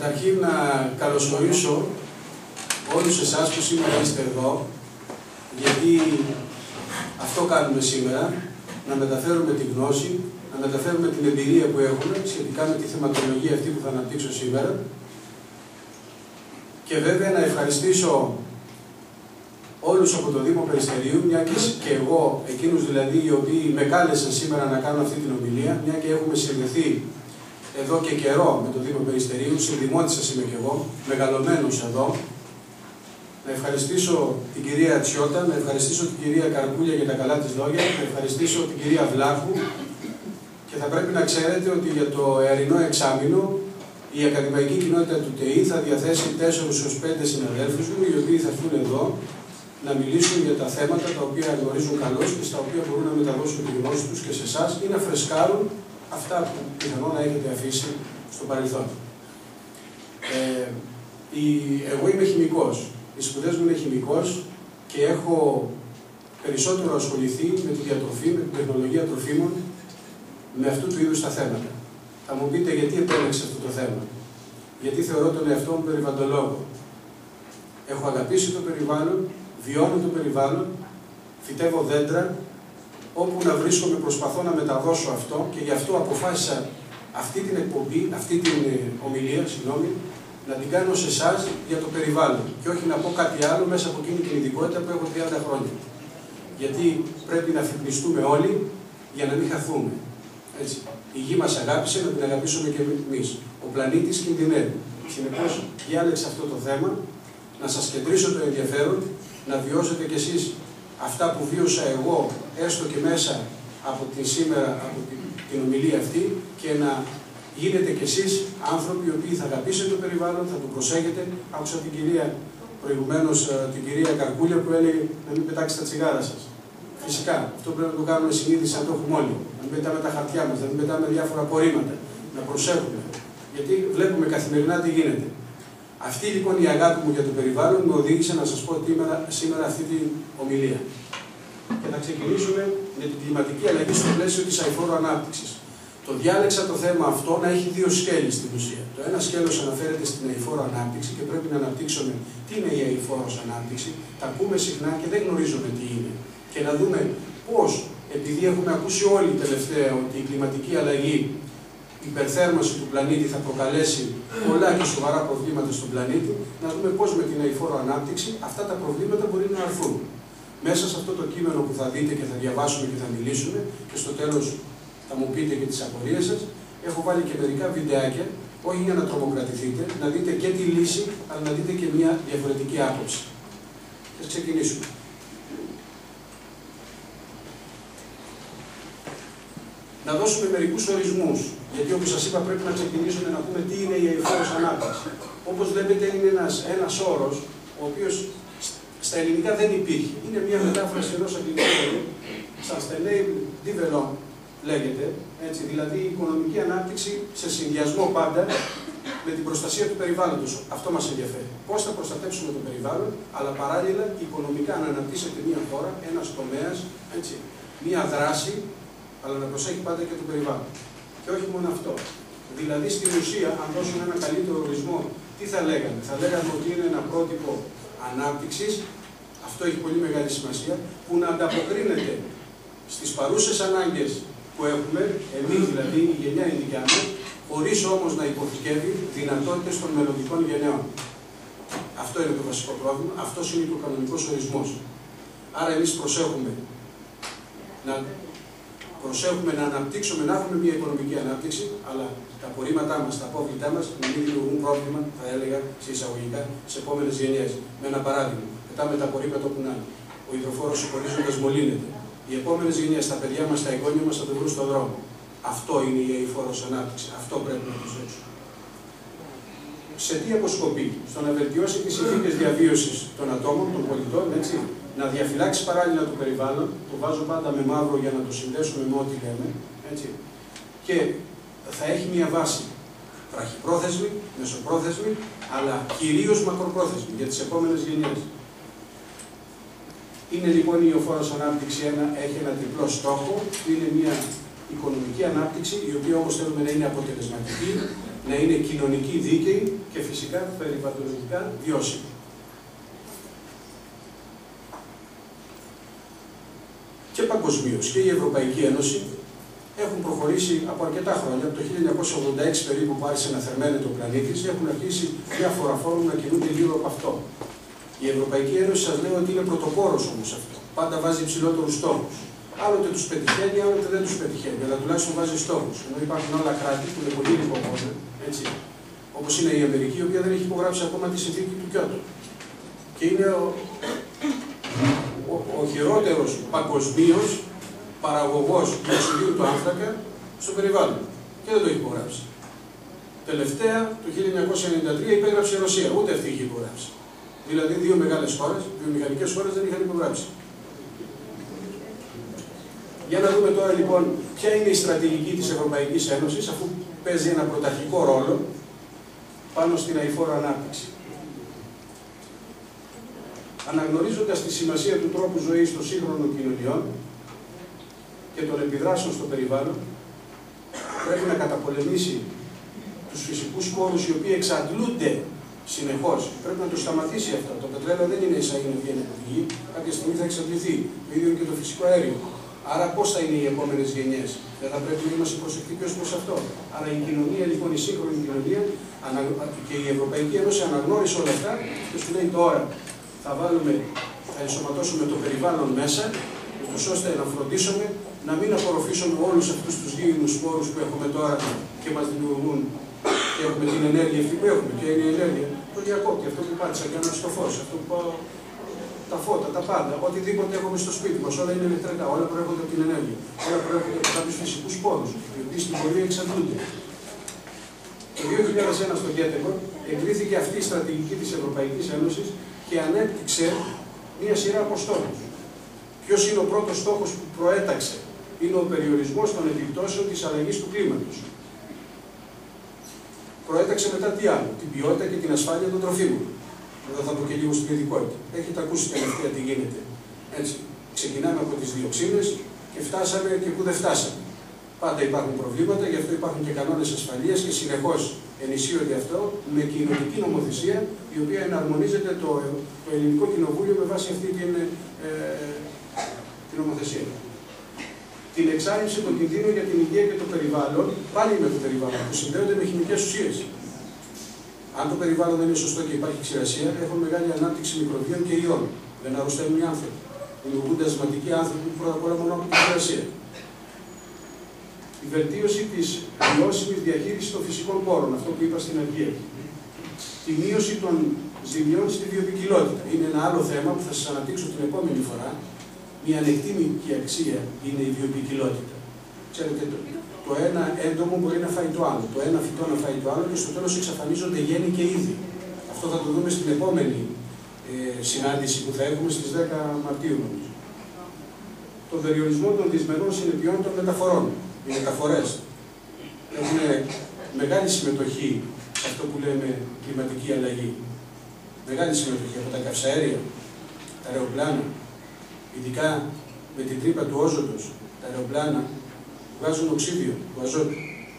Καταρχήν να καλωσορίσω όλους εσάς που σήμερα είστε εδώ, γιατί αυτό κάνουμε σήμερα, να μεταφέρουμε τη γνώση, να μεταφέρουμε την εμπειρία που έχουμε σχετικά με τη θεματολογία αυτή που θα αναπτύξω σήμερα. Και βέβαια να ευχαριστήσω όλους από το Δήμο Περιστερίου, μια και, εγώ, εκείνους δηλαδή οι οποίοι με κάλεσαν σήμερα να κάνω αυτή την ομιλία, μια και έχουμε συνδεθεί εδώ και καιρό με το Δήμο Περιστερίου, συνδημότης είμαι και εγώ, μεγαλωμένος εδώ, να ευχαριστήσω την κυρία Τσιώτα, να ευχαριστήσω την κυρία Καρπούλια για τα καλά της λόγια, να ευχαριστήσω την κυρία Βλάχου. Και θα πρέπει να ξέρετε ότι για το εαρινό εξάμεινο η ακαδημαϊκή κοινότητα του ΤΕΗ θα διαθέσει 4 έως 5 συναδέλφους μου, οι οποίοι θα έρθουν εδώ να μιλήσουν για τα θέματα τα οποία γνωρίζουν καλώς και στα οποία μπορούν να μεταδώσουν τη γνώση τους και σε εσάς ή να φρεσκάρουν αυτά που πιθανόν να έχετε αφήσει στο παρελθόν. Ε, η, εγώ είμαι χημικός. Οι σπουδές μου είναι χημικός και έχω περισσότερο ασχοληθεί με τη διατροφή, με την τεχνολογία τροφίμων, με αυτού του είδους τα θέματα. Θα μου πείτε γιατί επέλεξα αυτό το θέμα. Γιατί θεωρώ τον εαυτό μου περιβαλλοντολόγο. Έχω αγαπήσει το περιβάλλον, βιώνω το περιβάλλον, φυτεύω δέντρα, όπου να βρίσκομαι προσπαθώ να μεταδώσω αυτό και γι' αυτό αποφάσισα αυτή την εκπομπή, αυτή την ε, ομιλία, συγγνώμη, να την κάνω σε εσάς για το περιβάλλον και όχι να πω κάτι άλλο μέσα από εκείνη την ειδικότητα που έχω 30 χρόνια. Γιατί πρέπει να φυπνιστούμε όλοι για να μην χαθούμε. Έτσι. Η γη μας αγάπησε, να την αγαπήσουμε και εμείς. Ο πλανήτης κινδυνεύει. Συνεπώς, διάλεξα αυτό το θέμα, να σας κεντρήσω το ενδιαφέρον να βιώσετε κι εσείς αυτά που βίωσα εγώ, έστω και μέσα από τη σήμερα, από την, ομιλία αυτή και να γίνετε κι εσείς άνθρωποι οι οποίοι θα αγαπήσετε το περιβάλλον, θα το προσέχετε. Άκουσα την κυρία προηγουμένως, ε, την κυρία Καρκούλια που έλεγε να μην πετάξετε τα τσιγάρα σας. Φυσικά, αυτό πρέπει να το κάνουμε συνείδηση αν το έχουμε όλοι. Να μην πετάμε τα χαρτιά μας, να μην πετάμε διάφορα απορρίμματα. Να προσέχουμε. Γιατί βλέπουμε καθημερινά τι γίνεται. Αυτή λοιπόν η αγάπη μου για το περιβάλλον με οδήγησε να σας πω σήμερα αυτή την ομιλία. Και θα ξεκινήσουμε με την κλιματική αλλαγή στο πλαίσιο της αηφόρου ανάπτυξης. Το διάλεξα το θέμα αυτό να έχει δύο σκέλη στην ουσία. Το ένα σκέλος αναφέρεται στην αηφόρο ανάπτυξη και πρέπει να αναπτύξουμε τι είναι η αηφόρος ανάπτυξη. Τα ακούμε συχνά και δεν γνωρίζουμε τι είναι. Και να δούμε πώς, επειδή έχουμε ακούσει όλοι τελευταία ότι η κλιματική αλλαγή η υπερθέρμανση του πλανήτη θα προκαλέσει πολλά και σοβαρά προβλήματα στον πλανήτη, να δούμε πώς με την αηφόρο ανάπτυξη αυτά τα προβλήματα μπορεί να αρθούν. Μέσα σε αυτό το κείμενο που θα δείτε και θα διαβάσουμε και θα μιλήσουμε, και στο τέλος θα μου πείτε και τις απορίες σας, έχω βάλει και μερικά βιντεάκια, όχι για να τρομοκρατηθείτε, να δείτε και τη λύση, αλλά να δείτε και μια διαφορετική άποψη. Θα ξεκινήσουμε. Να δώσουμε μερικούς ορισμούς. Γιατί όπως σας είπα, πρέπει να ξεκινήσουμε να πούμε τι είναι η αηφόρος ανάπτυξη. Όπως βλέπετε, είναι ένας ένας όρος, ο οποίος στα ελληνικά δεν υπήρχε. Είναι μια μετάφραση ενός αγγλικού όρου, development λέγεται, έτσι, δηλαδή η οικονομική ανάπτυξη σε συνδυασμό πάντα με την προστασία του περιβάλλοντος. Αυτό μας ενδιαφέρει. Πώς θα προστατεύσουμε το περιβάλλον, αλλά παράλληλα οικονομικά να αναπτύσσεται μια χώρα, ένας τομέας, μια δράση αλλά να προσέχει πάντα και το περιβάλλον. Και όχι μόνο αυτό. Δηλαδή, στην ουσία, αν δώσουμε ένα καλύτερο ορισμό, τι θα λέγαμε. Θα λέγαμε ότι είναι ένα πρότυπο ανάπτυξης, αυτό έχει πολύ μεγάλη σημασία, που να ανταποκρίνεται στις παρούσες ανάγκες που έχουμε, εμείς δηλαδή, η γενιά η δικιά μας, χωρίς όμως να υποθηκεύει δυνατότητες των μελλοντικών γενναιών. Αυτό είναι το βασικό πρόβλημα, αυτός είναι και ο κανονικός ορισμός. Άρα, εμείς προσέχουμε να προσέχουμε να αναπτύξουμε, να έχουμε μια οικονομική ανάπτυξη, αλλά τα απορρίμματά μας, τα απόβλητά μας να μην δημιουργούν πρόβλημα, θα έλεγα σε εισαγωγικά, σε επόμενες γενιές. Με ένα παράδειγμα, πετάμε τα απορρίμματα που να είναι. Ο υδροφόρος υπορρίζοντα μολύνεται. Οι επόμενες γενιές, τα παιδιά μας, τα εγγόνια μας θα το βρουν στον δρόμο. Αυτό είναι η αηφόρος ανάπτυξη. Αυτό πρέπει να προσέξουμε. Σε τι αποσκοπεί, στο να βελτιώσει τις συνθήκες διαβίωσης των ατόμων, των πολιτών, έτσι, να διαφυλάξει παράλληλα το περιβάλλον, το βάζω πάντα με μαύρο για να το συνδέσουμε με ό,τι λέμε, έτσι, και θα έχει μια βάση βραχυπρόθεσμη, μεσοπρόθεσμη, αλλά κυρίως μακροπρόθεσμη για τις επόμενες γενιές. Είναι λοιπόν η οφόρος ανάπτυξη ένα, έχει ένα τριπλό στόχο, είναι μια οικονομική ανάπτυξη, η οποία όμως θέλουμε να είναι αποτελεσματική, να είναι κοινωνική δίκαιη και φυσικά περιβαλλοντικά βιώσιμη. Και παγκοσμίως και η Ευρωπαϊκή Ένωση έχουν προχωρήσει από αρκετά χρόνια, από το 1986 περίπου που άρχισε να θερμαίνεται ο πλανήτη, έχουν αρχίσει διάφορα φόρουμ να κινούνται λίγο από αυτό. Η Ευρωπαϊκή Ένωση σας λέω ότι είναι πρωτοπόρος όμως αυτό. Πάντα βάζει υψηλότερους στόχους. Άλλοτε τους πετυχαίνει, άλλοτε δεν τους πετυχαίνει, αλλά τουλάχιστον βάζει στόχους. Ενώ υπάρχουν άλλα κράτη που είναι πολύ λιγότερα, έτσι. Όπως είναι η Αμερική, η οποία δεν έχει υπογράψει ακόμα τη συνθήκη του Κιώτο. Και είναι ο, ο, ο χειρότερος παγκοσμίως παραγωγός διοξιδίου του άνθρακα στο περιβάλλον. Και δεν το έχει υπογράψει. Τελευταία, το 1993, υπέγραψε η Ρωσία. Ούτε αυτή είχε υπογράψει. Δηλαδή, δύο μεγάλες χώρες, δύο μηχανικές χώρες δεν είχαν υπογράψει. Για να δούμε τώρα λοιπόν ποια είναι η στρατηγική της Ευρωπαϊκής Ένωσης αφού παίζει ένα πρωταρχικό ρόλο πάνω στην αηφόρο ανάπτυξη. Αναγνωρίζοντας τη σημασία του τρόπου ζωής των σύγχρονων κοινωνιών και των επιδράσεων στο περιβάλλον, πρέπει να καταπολεμήσει τους φυσικούς πόρους οι οποίοι εξαντλούνται συνεχώς. Πρέπει να το σταματήσει αυτό. Το πετρέλαιο δεν είναι σαν να βγαίνει από τη γη, κάποια στιγμή θα εξαντληθεί. Το ίδιο και το φυσικό αέριο. Άρα πώς θα είναι οι επόμενες γενιές; Δεν θα πρέπει να είμαστε προσεκτικοί ως προς αυτό. Άρα η κοινωνία, λοιπόν, η σύγχρονη κοινωνία και η Ευρωπαϊκή Ένωση αναγνώρισε όλα αυτά και σου λέει τώρα θα βάλουμε, θα ενσωματώσουμε το περιβάλλον μέσα, ώστε να φροντίσουμε να μην απορροφήσουμε όλους αυτούς τους γήινους σπόρους που έχουμε τώρα και μας δημιουργούν και έχουμε την ενέργεια αυτή που έχουμε. Και είναι η ενέργεια, το διακόπτη, αυτό που πάτησα και ένα στο φως, αυτό που τα φώτα, τα πάντα, οτιδήποτε έχουμε στο σπίτι μας, όλα είναι ηλεκτρικά, όλα προέρχονται από την ενέργεια, όλα προέρχονται από κάποιους φυσικούς πόρους, οι οποίοι στην πορεία εξαντλούνται. Το 2001 στο Γκέτεγκορ εγκρίθηκε αυτή η στρατηγική της Ευρωπαϊκής Ένωσης και ανέπτυξε μία σειρά από στόχου. Ποιος είναι ο πρώτος στόχος που προέταξε, είναι ο περιορισμός των επιπτώσεων της αλλαγής του κλίματος. Προέταξε μετά τι άλλο, την ποιότητα και την ασφάλεια των τροφίμων. Εδώ θα πω και λίγο στην ειδικότητα. Έχετε ακούσει τελευταία τι γίνεται. Έτσι. Ξεκινάμε από τις διοξίνε και φτάσαμε και που δεν φτάσαμε. Πάντα υπάρχουν προβλήματα, γι' αυτό υπάρχουν και κανόνες ασφαλείας και συνεχώς ενισχύονται αυτό με κοινωνική νομοθεσία, η οποία εναρμονίζεται το, το ελληνικό κοινοβούλιο με βάση αυτή την, ε, την νομοθεσία. Την εξάρτηση των κινδύνων για την υγεία και το περιβάλλον, πάλι με το περιβάλλον, που συνδέονται με χημικές ουσίες. Αν το περιβάλλον δεν είναι σωστό και υπάρχει ξηρασία, έχουν μεγάλη ανάπτυξη μικροβίων και ιών. Δεν αρρωσταίνουν οι άνθρωποι. Δημιουργούνται ασματικοί άνθρωποι πρώτα απ' όλα μόνο από την ξηρασία. Η βελτίωση της βιώσιμης διαχείρισης των φυσικών πόρων, αυτό που είπα στην αρχή. Τη μείωση των ζημιών στη βιοπικιλότητα. Είναι ένα άλλο θέμα που θα σας αναπτύξω την επόμενη φορά. Μια ανεκτήμητη αξία είναι η βιοπικιλότητα. Ξέρετε, το ένα έντομο μπορεί να φάει το άλλο, το ένα φυτό να φάει το άλλο και στο τέλος εξαφανίζονται γέννη και είδη. Αυτό θα το δούμε στην επόμενη ε, συνάντηση που θα έχουμε στις 10 Μαρτίου νομίζω. Τον περιορισμό των δυσμενών συνεπειών των μεταφορών. Οι μεταφορές έχουν μεγάλη συμμετοχή σε αυτό που λέμε κλιματική αλλαγή. Μεγάλη συμμετοχή από τα καυσαέρια, τα αεροπλάνα, ειδικά με την τρύπα του όζοντος, τα αεροπλάνα βγάζουν οξύδιο του αζότου.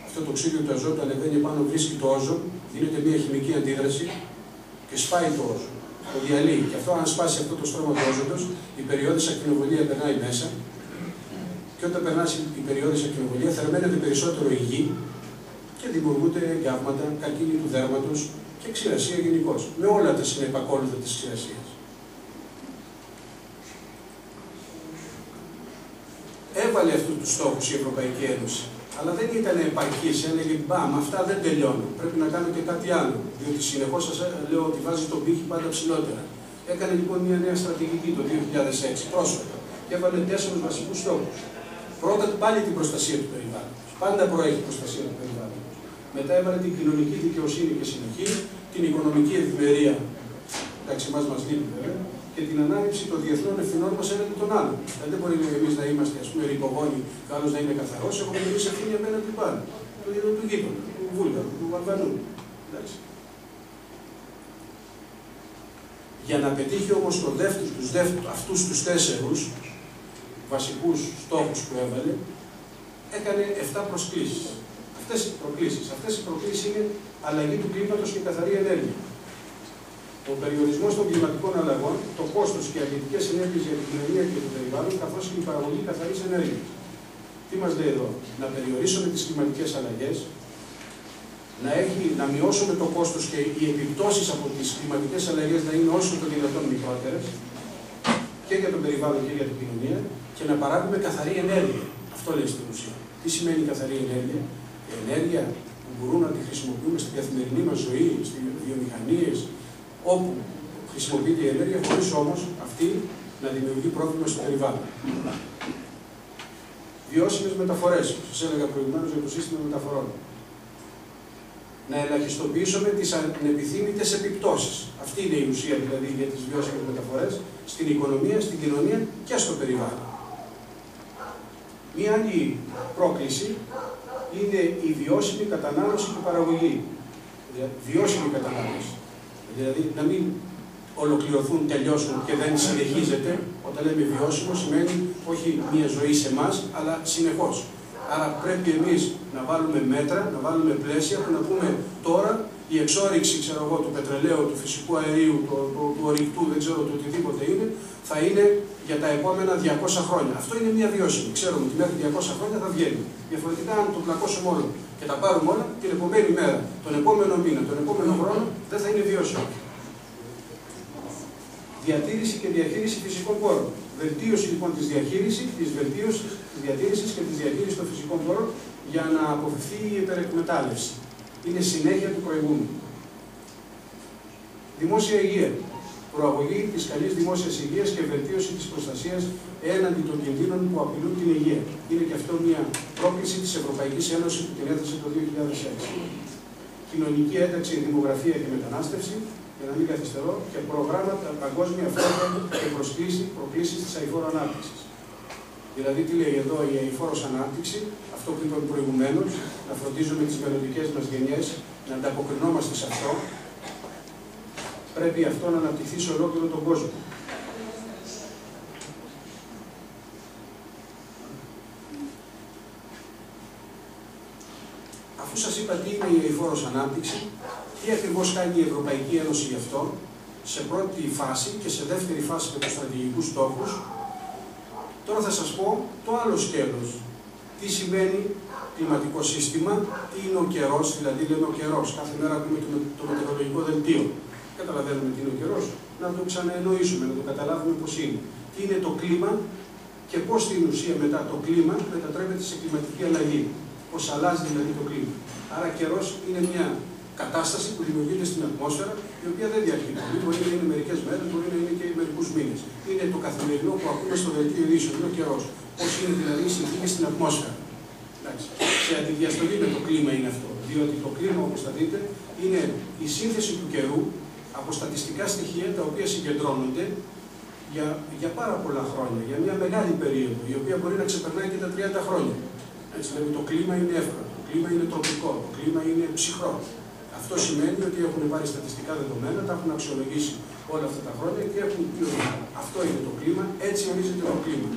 Αυτό το οξύδιο του αζότου ανεβαίνει πάνω, βρίσκει το όζον, δίνεται μια χημική αντίδραση και σπάει το όζον. Το διαλύει. Και αυτό, αν σπάσει αυτό το στρώμα του όζοντος, η περιόδη ακτινοβολία περνάει μέσα. Και όταν περνάσει η περιόδη ακτινοβολία, θερμαίνεται περισσότερο η γη και δημιουργούνται εγκάβματα, καρκίνη του δέρματος και ξηρασία γενικώς. Με όλα τα συνεπακόλουθα της ξηρασίας. Έβαλε αυτού του στόχου η Ευρωπαϊκή Ένωση. Αλλά δεν ήταν επαρκής. Έλεγε μπαμ, αυτά δεν τελειώνουν. Πρέπει να κάνω και κάτι άλλο. Διότι συνεχώς σας λέω ότι βάζει τον πύχη πάντα ψηλότερα. Έκανε λοιπόν μια νέα στρατηγική το 2006 πρόσφατα και έβαλε τέσσερις βασικούς στόχους. Πρώτα πάλι την προστασία του περιβάλλοντος. Πάντα προέχει προστασία του περιβάλλοντος. Μετά έβαλε την κοινωνική δικαιοσύνη και συνοχή, την οικονομική ευημερία. Εντάξει, εμάς μας λείπει βέβαια και την ανάληψη των διεθνών ευθυνών μας έναντι των άλλων. Δηλαδή δεν μπορεί εμείς να είμαστε ας πούμε, ρηπογόνοι και άλλος να είναι καθαρός, έχουμε εμεί ευθύνη απέναντι του άλλου. Του ίδιου του γείτονα, του Βούλγαρου, του Αλβανού. Για να πετύχει όμως τους αυτούς τους τέσσερους βασικούς στόχους που έβαλε, έκανε 7 προσκλήσεις. Αυτές οι προκλήσεις. Αυτές οι προκλήσεις είναι αλλαγή του κλίματος και καθαρή ενέργεια. Ο περιορισμός των κλιματικών αλλαγών, το κόστος και οι αρνητικές ενέργειε για την κοινωνία και το περιβάλλον, καθώς και η παραγωγή καθαρής ενέργειας. Τι μας λέει εδώ, να περιορίσουμε τις κλιματικές αλλαγές, να, έχει, να μειώσουμε το κόστος και οι επιπτώσεις από τις κλιματικές αλλαγές να είναι όσο το δυνατόν μικρότερες και για το περιβάλλον και για την κοινωνία και να παράγουμε καθαρή ενέργεια. Αυτό λέει στην ουσία. Τι σημαίνει καθαρή ενέργεια, η ενέργεια που μπορούμε να τη χρησιμοποιούμε στην καθημερινή μας ζωή, στις βιομηχανίες, όπου χρησιμοποιείται η ενέργεια, χωρίς όμως αυτή να δημιουργεί πρόβλημα στο περιβάλλον. Βιώσιμες μεταφορές. Σας έλεγα προηγουμένως για το σύστημα μεταφορών. Να ελαχιστοποιήσουμε τις ανεπιθύμητες επιπτώσεις. Αυτή είναι η ουσία δηλαδή για τις βιώσιμες μεταφορές στην οικονομία, στην κοινωνία και στο περιβάλλον. Μία άλλη πρόκληση είναι η βιώσιμη κατανάλωση και παραγωγή. Βιώσιμη κατανάλωση. Δηλαδή να μην ολοκληρωθούν, τελειώσουν και δεν συνεχίζεται. Όταν λέμε βιώσιμο σημαίνει όχι μία ζωή σε εμάς, αλλά συνεχώς. Άρα πρέπει εμείς να βάλουμε μέτρα, να βάλουμε πλαίσια που να πούμε τώρα η εξόριξη ξέρω εγώ, του πετρελαίου, του φυσικού αερίου, του, του, του ορυκτού, δεν ξέρω το οτιδήποτε είναι, θα είναι για τα επόμενα 200 χρόνια. Αυτό είναι μια βιώσιμη. Ξέρουμε ότι μέχρι 200 χρόνια θα βγαίνει. Διαφορετικά, αν το πλακώσουμε όλο και τα πάρουμε όλα, την επόμενη μέρα, τον επόμενο μήνα, τον επόμενο χρόνο, δεν θα είναι βιώσιμο. Διατήρηση και διαχείριση φυσικών πόρων. Βελτίωση λοιπόν της διαχείρισης, της βελτίωσης, της διατήρησης και της διαχείρισης των φυσικών πόρων για να αποφευθεί η υπερεκμετάλλευση. Είναι συνέχεια του προηγούμενου. Δημόσια υγεία. Προαγωγή της καλής δημόσιας υγείας και βελτίωση της προστασίας έναντι των κινδύνων που απειλούν την υγεία. Είναι και αυτό μια πρόκληση της Ευρωπαϊκής Ένωσης που την έθεσε το 2006. Κοινωνική ένταξη, δημογραφία και μετανάστευση, για να μην καθυστερώ, και προγράμματα παγκόσμια φόρμα και προκλήσεις της αηφόρου ανάπτυξης. Δηλαδή, τι λέει εδώ η αηφόρος ανάπτυξη, αυτό που είπαμε προηγουμένως, να φροντίζουμε τις μελλοντικές μας γενιές, να ανταποκρινόμαστε σε αυτό. Πρέπει αυτό να αναπτυχθεί σε ολόκληρο τον κόσμο. Αφού σας είπα τι είναι η αηφόρος ανάπτυξη, τι ακριβώς κάνει η Ευρωπαϊκή Ένωση γι' αυτό, σε πρώτη φάση και σε δεύτερη φάση με τους στρατηγικούς στόχους, τώρα θα σας πω το άλλο σκέλος. Τι σημαίνει κλιματικό σύστημα, τι είναι ο καιρός, δηλαδή λέμε ο καιρός. Κάθε μέρα ακούμε το, το μετεωρολογικό δελτίο. Καταλαβαίνουμε τι είναι ο καιρός. Να το ξαναεννοήσουμε, να το καταλάβουμε πώς είναι. Τι είναι το κλίμα και πώς στην ουσία μετά το κλίμα μετατρέπεται σε κλιματική αλλαγή. Πώς αλλάζει δηλαδή το κλίμα. Άρα καιρός είναι μια κατάσταση που δημιουργείται στην ατμόσφαιρα, η οποία δεν διαρκεί πολύ. Μπορεί να είναι μερικές μέρες, μπορεί να είναι και μερικούς μήνες. Είναι το καθημερινό που ακούμε στο δελτίο ειδήσεων, είναι ο καιρός. Πώς είναι δηλαδή οι συνθήκε στην ατμόσφαιρα. Εντάξει. Σε αντιδιαστολή με το κλίμα είναι αυτό. Διότι το κλίμα, όπως θα δείτε, είναι η σύνθεση του καιρού από στατιστικά στοιχεία τα οποία συγκεντρώνονται για, για πάρα πολλά χρόνια, για μια μεγάλη περίοδο, η οποία μπορεί να ξεπερνάει και τα 30 χρόνια. Έτσι, δηλαδή το κλίμα είναι εύκολο, το κλίμα είναι τροπικό, το κλίμα είναι ψυχρό. Αυτό σημαίνει ότι έχουν πάρει στατιστικά δεδομένα, τα έχουν αξιολογήσει όλα αυτά τα χρόνια και έχουν πει ότι αυτό είναι το κλίμα, έτσι ορίζεται το κλίμα.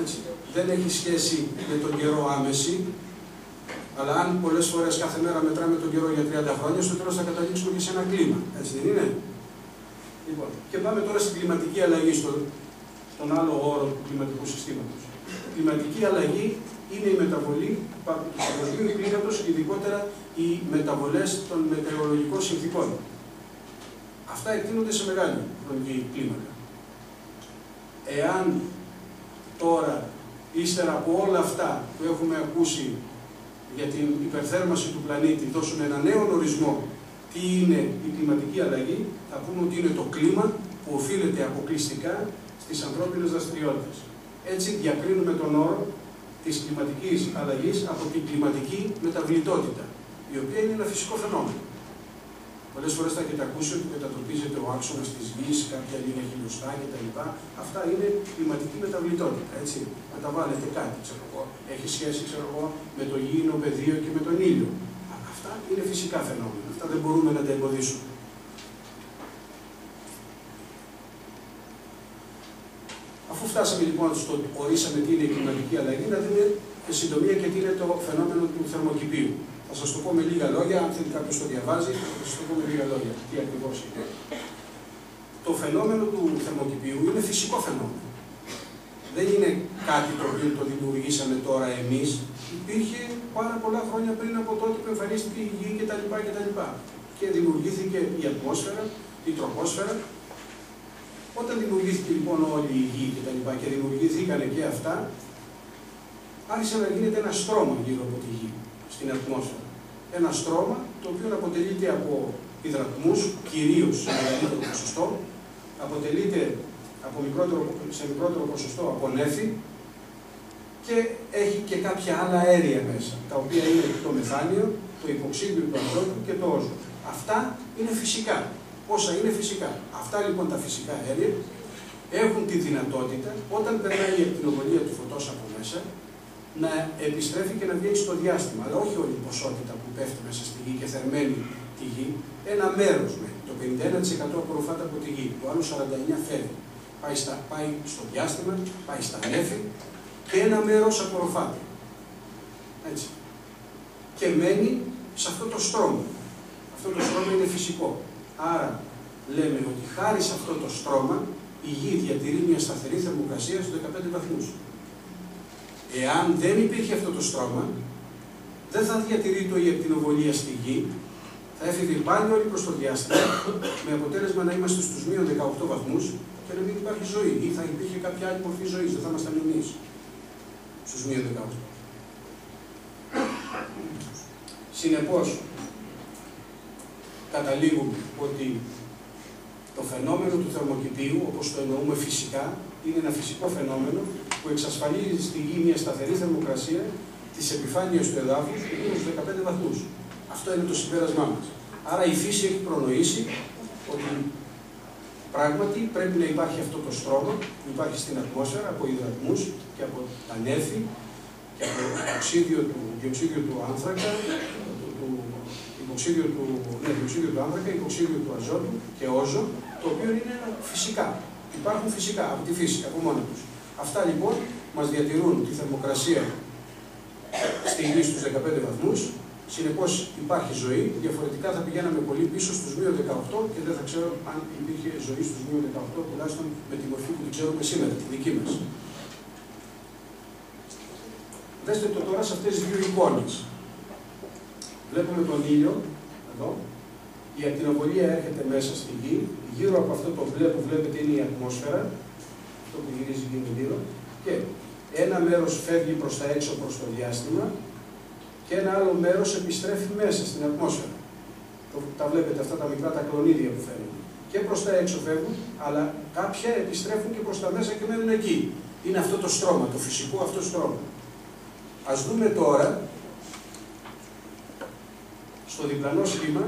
Έτσι. Δεν έχει σχέση με τον καιρό άμεση, αλλά αν πολλές φορές κάθε μέρα μετράμε τον καιρό για 30 χρόνια, στο τέλος θα καταλήξουμε και σε ένα κλίμα. Έτσι δεν είναι; Λοιπόν, και πάμε τώρα στην κλιματική αλλαγή, στο, στον άλλο όρο του κλιματικού συστήματος. Κλιματική αλλαγή είναι η μεταβολή του παγκοσμίου κλίματος, ειδικότερα οι μεταβολές των μετεωρολογικών συνθήκων. Αυτά εκτείνονται σε μεγάλη χρονική κλίμακα. Εάν τώρα, ύστερα από όλα αυτά που έχουμε ακούσει για την υπερθέρμανση του πλανήτη, δώσουμε ένα νέο ορισμό τι είναι η κλιματική αλλαγή, θα πούμε ότι είναι το κλίμα που οφείλεται αποκλειστικά στις ανθρώπινες δραστηριότητες. Έτσι διακρίνουμε τον όρο της κλιματικής αλλαγής από την κλιματική μεταβλητότητα, η οποία είναι ένα φυσικό φαινόμενο. Πολλές φορές θα έχετε ακούσει ότι μετατοπίζεται ο άξονας της γης, κάποια λίγα χιλιοστά κτλ. Αυτά είναι κλιματική μεταβλητότητα. Έτσι. Μεταβάλλεται κάτι, ξέρω εγώ. Έχει σχέση ξέρω εγώ, με το γήινο πεδίο και με τον ήλιο. Αυτά είναι φυσικά φαινόμενα. Αυτά δεν μπορούμε να τα εμποδίσουμε. Αφού φτάσαμε λοιπόν στο ορίσαμε τι είναι η κλιματική αλλαγή, να δούμε σε συντομία και τι είναι το φαινόμενο του θερμοκηπίου. Θα Θα σας το πω με λίγα λόγια, αν θέλει κάποιος το διαβάζει, θα σας το πω με λίγα λόγια. Τι ακριβώς είναι. Το φαινόμενο του θερμοκηπίου είναι φυσικό φαινόμενο. Δεν είναι κάτι το οποίο το δημιουργήσαμε τώρα εμείς. Υπήρχε πάρα πολλά χρόνια πριν από τότε που εμφανίστηκε η γη κτλ. Και, και δημιουργήθηκε η ατμόσφαιρα, η τροπόσφαιρα. Όταν δημιουργήθηκε λοιπόν όλη η γη και τα λοιπά και δημιουργήθηκαν και αυτά, άρχισε να γίνεται ένα στρώμα γύρω από τη γη, στην ατμόσφαιρα. Ένα στρώμα το οποίο αποτελείται από υδρατμούς, κυρίως σε μεγαλύτερο ποσοστό, αποτελείται από μικρότερο, σε μικρότερο ποσοστό από νέφη και έχει και κάποια άλλα αέρια μέσα, τα οποία είναι το μεθάνιο, το υποξίδιο του ανθρώπου και το όζο. Αυτά είναι φυσικά. Όσα είναι φυσικά. Αυτά λοιπόν τα φυσικά αέρια έχουν τη δυνατότητα, όταν περνάει η ακτινοβολία του φωτός από μέσα, να επιστρέφει και να βγαίνει στο διάστημα. Αλλά όχι όλη η ποσότητα που πέφτει μέσα στη γη και θερμαίνει τη γη. Ένα μέρος μένει. Το 51% απορροφάται από τη γη. Το άλλο 49% φεύγει. Πάει, στα, πάει στο διάστημα, πάει στα νέφη και ένα μέρος απορροφάται. Έτσι. Και μένει σε αυτό το στρώμα. Αυτό το στρώμα είναι φυσικό. Άρα λέμε ότι χάρη σε αυτό το στρώμα η γη διατηρεί μια σταθερή θερμοκρασία στους 15 βαθμούς. Εάν δεν υπήρχε αυτό το στρώμα, δεν θα διατηρεί το η ακτινοβολία στη γη, θα έφυγε πάλι όλοι προς το διάστημα, με αποτέλεσμα να είμαστε στους μείον 18 βαθμούς και να μην υπάρχει ζωή. Ή θα υπήρχε κάποια άλλη μορφή ζωής, δεν θα ήμασταν εμείς στους μείον 18. Συνεπώς, καταλήγουμε ότι το φαινόμενο του θερμοκηπίου, όπως το εννοούμε φυσικά, είναι ένα φυσικό φαινόμενο που εξασφαλίζει στη γη μια σταθερή θερμοκρασία της επιφάνειας του εδάφους γύρω στους 15 βαθμούς. Αυτό είναι το συμπέρασμά μας. Άρα η φύση έχει προνοήσει ότι πράγματι πρέπει να υπάρχει αυτό το στρώμα που υπάρχει στην ατμόσφαιρα από υδρατμού και από τα νέφη και από το του, διοξίδιο του άνθρακα, του, του, υποξίδιο του, ναι, διοξίδιο του άνθρακα, υποξίδιο του αζότου και όζο, το οποίο είναι φυσικά. Υπάρχουν φυσικά από τη φύση, από μόνα τους. Αυτά λοιπόν μας διατηρούν τη θερμοκρασία στη γη στους 15 βαθμούς, συνεπώς υπάρχει ζωή, διαφορετικά θα πηγαίναμε πολύ πίσω στους μείον 18 και δεν θα ξέρω αν υπήρχε ζωή στους μείον 18, τουλάχιστον με τη μορφή που την ξέρουμε σήμερα, τη δική μας. Δέστε το τώρα σε αυτές τις δύο εικόνες. Βλέπουμε τον ήλιο, εδώ, η ακτινοβολία έρχεται μέσα στη γη, γύρω από αυτό το μπλε που βλέπετε είναι η ατμόσφαιρα, αυτό που γυρίζει γύρω γύρω, και ένα μέρος φεύγει προς τα έξω προς το διάστημα και ένα άλλο μέρος επιστρέφει μέσα στην ατμόσφαιρα. Τα βλέπετε αυτά τα μικρά τα κλονίδια που φέρνουν. Και προς τα έξω φεύγουν, αλλά κάποια επιστρέφουν και προς τα μέσα και μένουν εκεί. Είναι αυτό το στρώμα, το φυσικό αυτό στρώμα. Ας δούμε τώρα στο διπλανό σχήμα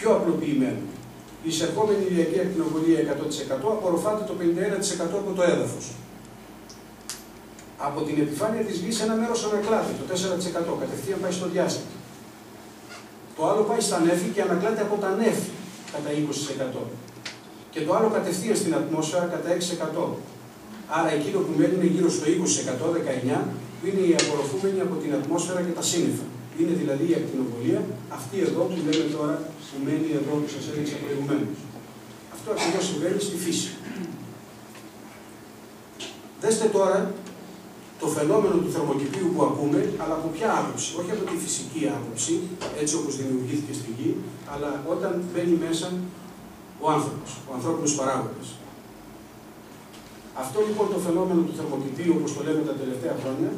πιο απλοποιημένο. Η εισερχόμενη ηλιακή ακτινοβολία 100% απορροφάται το 51% από το έδαφος. Από την επιφάνεια της γης ένα μέρος ανακλάται, το 4% κατευθείαν πάει στο διάστημα. Το άλλο πάει στα νέφη και ανακλάται από τα νέφη κατά 20%. Και το άλλο κατευθείαν στην ατμόσφαιρα κατά 6%. Άρα εκείνο που μένει είναι γύρω στο 20%, 19%, που είναι η απορροφούμενη από την ατμόσφαιρα και τα σύννεφα. Είναι δηλαδή η ακτινοβολία, αυτή εδώ που λέμε τώρα, που μένει εδώ που σας έδειξα προηγουμένως. Αυτό ακριβώς συμβαίνει στη φύση. Δέστε τώρα το φαινόμενο του θερμοκηπίου που ακούμε, αλλά από ποια άποψη; Όχι από τη φυσική άποψη, έτσι όπως δημιουργήθηκε στη γη, αλλά όταν μπαίνει μέσα ο άνθρωπος, ο ανθρώπινος παράγοντας. Αυτό λοιπόν το φαινόμενο του θερμοκηπίου, όπως το λέμε τα τελευταία χρόνια,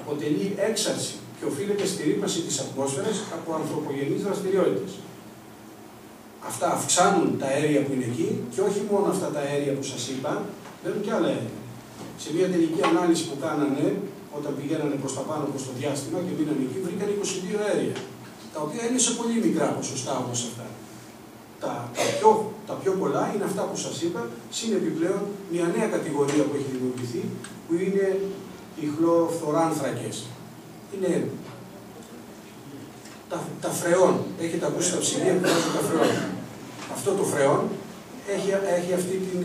αποτελεί έξαρση και οφείλεται στη ρήπαση της ατμόσφαιρας από ανθρωπογενείς δραστηριότητες. Αυτά αυξάνουν τα αέρια που είναι εκεί και όχι μόνο αυτά τα αέρια που σας είπα, μπαίνουν και άλλα αέρια. Σε μια τελική ανάλυση που κάνανε, όταν πηγαίνανε προς τα πάνω προς το διάστημα και μείνανε εκεί, βρήκαν 22 αέρια, τα οποία είναι σε πολύ μικρά ποσοστά όπως αυτά. Τα, τα, πιο, τα πιο πολλά είναι αυτά που σας είπα, συν επιπλέον μια νέα κατηγορία που έχει δημιουργηθεί, που είναι οι χλωροφθοράνθρακες είναι τα, τα φρεόν. Έχετε ακούσει τα ψυγεία που βάζουν τα φρεόν. Αυτό το φρεόν έχει, έχει αυτή την,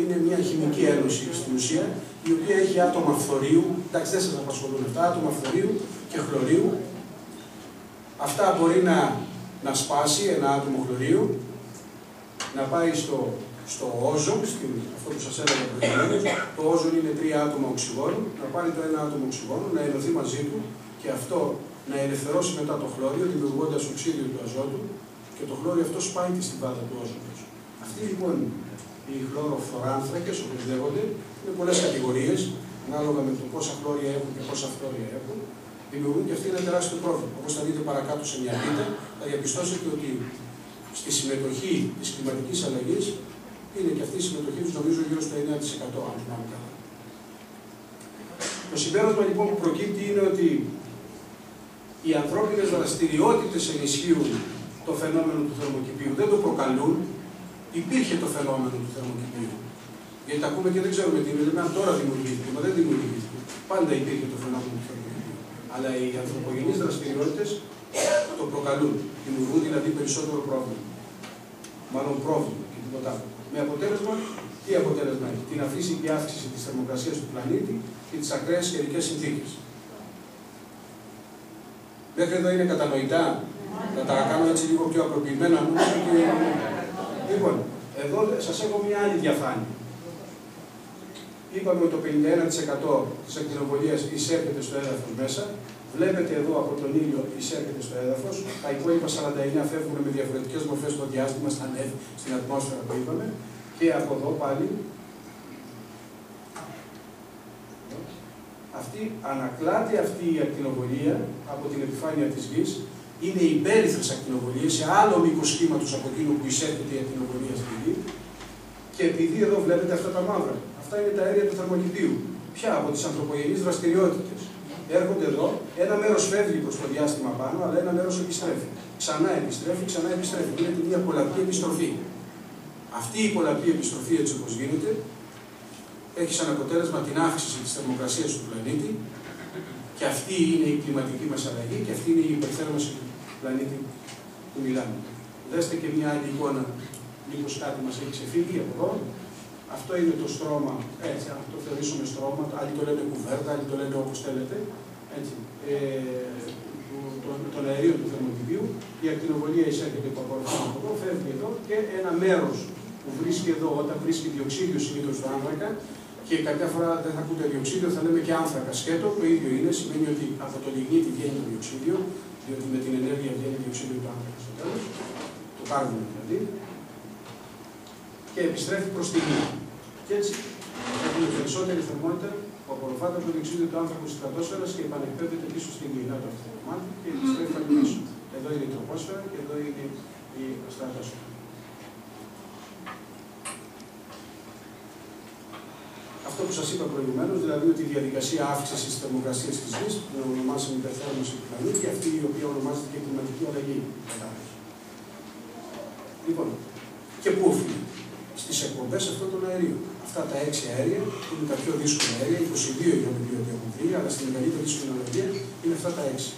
είναι μια χημική ένωση στην ουσία, η οποία έχει άτομα φθορείου, εντάξει δεν σας απασχολούν αυτά, άτομα φθορείου και χλωρίου, Αυτά μπορεί να, να σπάσει ένα άτομο χλωρίου, να πάει στο, στο όζον, στην, αυτό που σας έλεγα προηγουμένως, το όζον είναι τρία άτομα οξυγόνου, να πάρει το ένα άτομο οξυγόνου, να ενωθεί μαζί του και αυτό να ελευθερώσει μετά το χλώριο, δημιουργώντας οξύδιο του αζότου και το χλώριο αυτό σπάει τη στιβάδα του όζοντος. Αυτοί λοιπόν οι χλωροφθοράνθρακες, όπως λέγονται, είναι πολλές κατηγορίες, ανάλογα με το πόσα χλώρια έχουν και πόσα φθόρια έχουν, δημιουργούν και αυτοί ένα τεράστιο πρόβλημα. Όπως θα δείτε παρακάτω σε μια πίτα, θα διαπιστώσετε ότι στη συμμετοχή της κλιματικής αλλαγής είναι και αυτή η συμμετοχή τους νομίζω γύρω στο 9% αν θυμάμαι καλά. Το συμπέρασμα λοιπόν που προκύπτει είναι ότι οι ανθρώπινες δραστηριότητες ενισχύουν το φαινόμενο του θερμοκηπίου, δεν το προκαλούν. Υπήρχε το φαινόμενο του θερμοκηπίου. Γιατί τα ακούμε και δεν ξέρουμε τι είναι, αν τώρα δημιουργήθηκε, μα δεν δημιουργήθηκε. Πάντα υπήρχε το φαινόμενο του θερμοκηπίου. Αλλά οι ανθρωπογενείς δραστηριότητες το προκαλούν. Δημιουργούν δηλαδή περισσότερο πρόβλημα. Μάλλον πρόβλημα και τίποτα άλλο. Με αποτέλεσμα, τι αποτέλεσμα έχει, την αφήση και αύξηση της θερμοκρασίας του πλανήτη και τις ακραίες καιρικές συνθήκες. Μέχρι εδώ είναι κατανοητά; Να τα κάνω έτσι λίγο πιο απροποιημένα. Λοιπόν, εδώ σας έχω μια άλλη διαφάνεια. Είπαμε ότι το 51% της ακτινοβολίας εισέρχεται στο έδαφος μέσα. Βλέπετε εδώ από τον ήλιο εισέρχεται στο έδαφος. Τα υπόλοιπα 49 φεύγουν με διαφορετικές μορφές στο διάστημα, στα νεφ, στην ατμόσφαιρα που είπαμε. Και από εδώ πάλι αυτή, ανακλάται αυτή η ακτινοβολία από την επιφάνεια της γης, είναι υπέρυθρες ακτινοβολίες σε άλλο μήκος σχήματος από εκείνο που εισέρχεται η ακτινοβολία στη γη και επειδή εδώ βλέπετε αυτά τα μαύρα, αυτά είναι τα αέρια του θερμοκηπίου. Ποια από τις ανθρωπογενείς δραστηριότητες; Έρχονται εδώ, ένα μέρος φεύγει προς το διάστημα πάνω, αλλά ένα μέρος επιστρέφει. Ξανά επιστρέφει, ξανά επιστρέφει. Γίνεται μια πολλαπλή επιστροφή. Αυτή η πολλαπλή επιστροφή έτσι όπως γίνεται, έχει σαν αποτέλεσμα την αύξηση της θερμοκρασίας του πλανήτη και αυτή είναι η κλιματική μας αλλαγή και αυτή είναι η υπερθέρμανση του πλανήτη που μιλάμε. Δέστε και μια άλλη εικόνα, μήπως κάτι μας έχει ξεφύγει από εδώ. Αυτό είναι το στρώμα, έτσι, αν το θεωρήσουμε στρώμα, άλλοι το λένε κουβέρτα, άλλοι το λένε όπως θέλετε, έτσι, ε, των αερίων του θερμοκηπίου. Η ακτινοβολία εισέρχεται που απορροφά από εδώ, φεύγει εδώ και ένα μέρος που βρίσκει εδώ, όταν βρίσκει διοξίδιο συνήθως στο άνθρακα, και κάποια φορά δεν θα ακούτε διοξίδιο, θα λέμε και άνθρακα σκέτο. Το ίδιο είναι, σημαίνει ότι από το λιγνίτη βγαίνει το διοξίδιο, διότι με την ενέργεια βγαίνει διοξίδιο του άνθρακα στο τέλος, το κάρβουνο δηλαδή, και επιστρέφει προς τη γη. Και έτσι έχουμε περισσότερη θερμότητα που απορροφάται από το διοξίδιο του άνθρακου της στρατόσφαιρας και επανεκπέμπεται πίσω στην γη. Να το αυτό το κομμάτι και επιστρέφει πάλι πίσω. Εδώ είναι η τροπόσφαιρα και εδώ είναι η στρατόσφαιρα. αυτό που σας είπα προηγουμένως, δηλαδή ότι η διαδικασία αύξησης της θερμοκρασίας της γης, που ονομάσαμε υπερθέρμανση του πλανήτη, και αυτή η οποία ονομάζεται και κλιματική αλλαγή. Λοιπόν, και πού οφείλει. Στις εκπομπές αυτών των αερίων. Αυτά τα έξι αέρια που είναι τα πιο δύσκολα αέρια, 22 για πει ότι έχουν βρει, αλλά στην μεγαλύτερη συνολογία είναι αυτά τα έξι.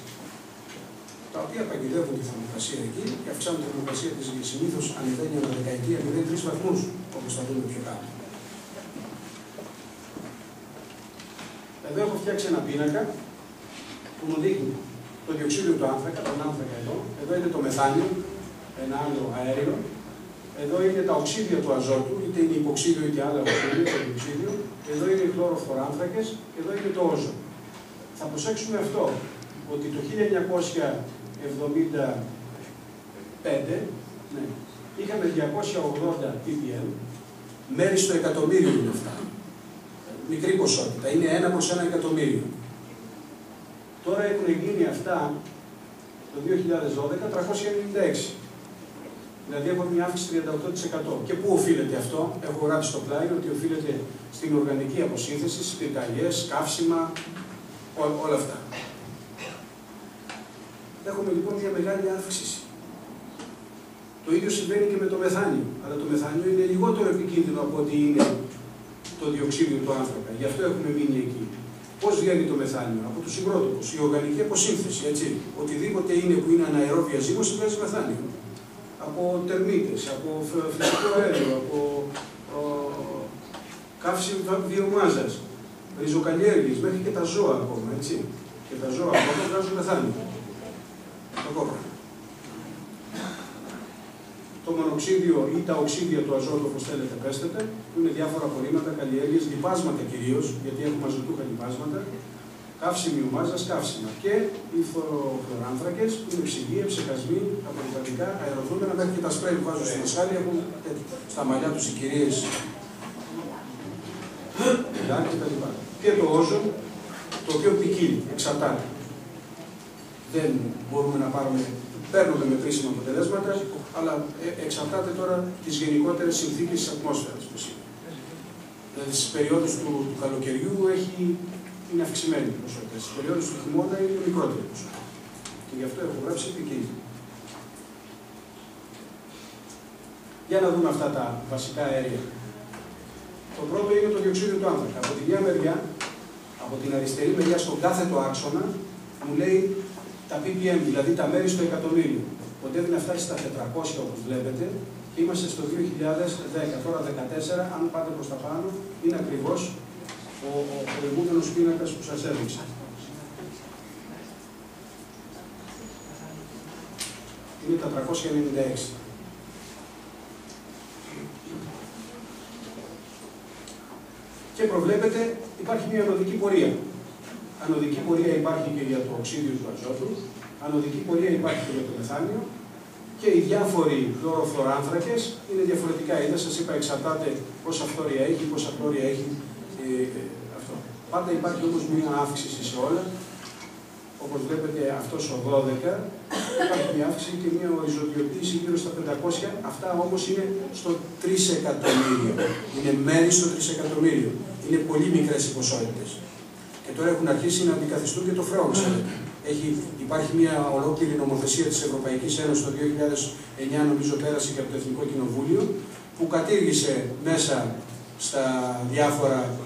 Τα οποία παγιδεύουν τη θερμοκρασία εκεί και αυξάνουν τη θερμοκρασία της γης. Συνήθως ανεβαίνει ένα δεκαετία 0,3 βαθμούς, όπως θα δούμε πιο κάτω. Εδώ έχω φτιάξει ένα πίνακα που μου δείχνει το διοξείδιο του άνθρακα, τον άνθρακα εδώ. Εδώ είναι το μεθάνιο, ένα άλλο αέριο. Εδώ είναι τα οξύδια του αζότου, είτε είναι υποξίδιο είτε άλλα οξύδια, το διοξίδιο. Εδώ είναι οι χλωροφθοράνθρακε και εδώ είναι το όζο. Θα προσέξουμε αυτό, ότι το 1975 ναι, είχαμε 280 ppm, μέρη στο εκατομμύριο είναι αυτά μικρή ποσότητα. Είναι ένα προς ένα εκατομμύριο. Τώρα έχουν γίνει αυτά το 2012 396. Δηλαδή έχουμε μια αύξηση 38%. Και πού οφείλεται αυτό, έχω γράψει στο πλάι ότι οφείλεται στην οργανική αποσύνθεση, στις πυρκαγιέ, καύσιμα, όλα αυτά. Έχουμε λοιπόν μια μεγάλη αύξηση. Το ίδιο συμβαίνει και με το μεθάνιο. Αλλά το μεθάνιο είναι λιγότερο επικίνδυνο από ότι είναι το διοξίδιο του άνθρακα. Γι' αυτό έχουμε μείνει εκεί. Πώς βγαίνει το μεθάνιο, από τους υγρότοπους, η οργανική αποσύνθεση. Έτσι. Οτιδήποτε είναι που είναι αναερόβια ζύμωση βγάζει μεθάνιο. Από τερμίτες, από φυσικό αέριο, από ο, καύση βιομάζας, ριζοκαλλιέργειες, μέχρι και τα ζώα ακόμα. Έτσι. Και τα ζώα ακόμα βγάζουν μεθάνιο. Το κόκκινο. Το μονοξίδιο ή τα οξύδια του αζότου, όπως θέλετε, πέστε, που είναι διάφορα απορρίμματα, καλλιέργειες, λιπάσματα κυρίως, γιατί έχουμε αζωτούχα λιπάσματα, καύσιμη ομάζας, καύσιμα. Και οι φθοράνθρακε, που είναι ψυγεία, ψεκασμοί, απορριπαντικά, αεροδρούμενα, μέχρι και τα σπρέι που βάζουν στην ασφάλεια έχουν στα μαλλιά τους οι κυρίες. Και το όζον, το οποίο ποικίλει, εξαρτάται. Δεν μπορούμε να πάρουμε, παίρνουμε μετρήσιμα αποτελέσματα, αλλά ε, εξαρτάται τώρα τις γενικότερες συνθήκες της ατμόσφαιρας. Δηλαδή στις περιόδους του, του καλοκαιριού έχει, είναι αυξημένη η ποσότητα. Στις περιόδους του χειμώνα είναι μικρότερη η ποσότητα. Και γι' αυτό έχω γράψει ποικίλει. Για να δούμε αυτά τα βασικά αέρια. Το πρώτο είναι το διοξείδιο του άνθρακα. Από τη μια μεριά, από την αριστερή μεριά στον κάθετο άξονα, μου λέει τα ppm, δηλαδή τα μέρη στο εκατομμύριο. Κοντεύει να φτάσει στα 400 όπως βλέπετε και είμαστε στο 2010. Τώρα 14, αν πάτε προς τα πάνω, είναι ακριβώς ο, ο προηγούμενος πίνακας που σας έδειξα. Είναι τα 396. Και προβλέπετε, υπάρχει μια ανωδική πορεία. Ανωδική πορεία υπάρχει και για το οξύδιο του αζότου, ανωδική πορεία υπάρχει και για το μεθάνιο και οι διάφοροι χλωροφθοράνθρακες είναι διαφορετικά. Είδα, σας είπα, εξαρτάται πόσα φθόρια έχει, πόσα φθόρια έχει ε, ε, αυτό. Πάντα υπάρχει όμως μια αύξηση σε όλα. Όπως βλέπετε αυτός ο 12, υπάρχει μια αύξηση και μια οριζοντιοποίηση γύρω στα 500. Αυτά όμως είναι στο 3 εκατομμύριο. Είναι μέρη στο 3 εκατομμύριο. Είναι πολύ μικρές οι ποσότητες. Και τώρα έχουν αρχίσει να αντικαθιστούν και το φρέον, ξέρετε. Έχει, υπάρχει μια ολόκληρη νομοθεσία της Ευρωπαϊκής Ένωσης το 2009, νομίζω πέρασε και από το Εθνικό Κοινοβούλιο, που κατήργησε μέσα στα διάφορα ε,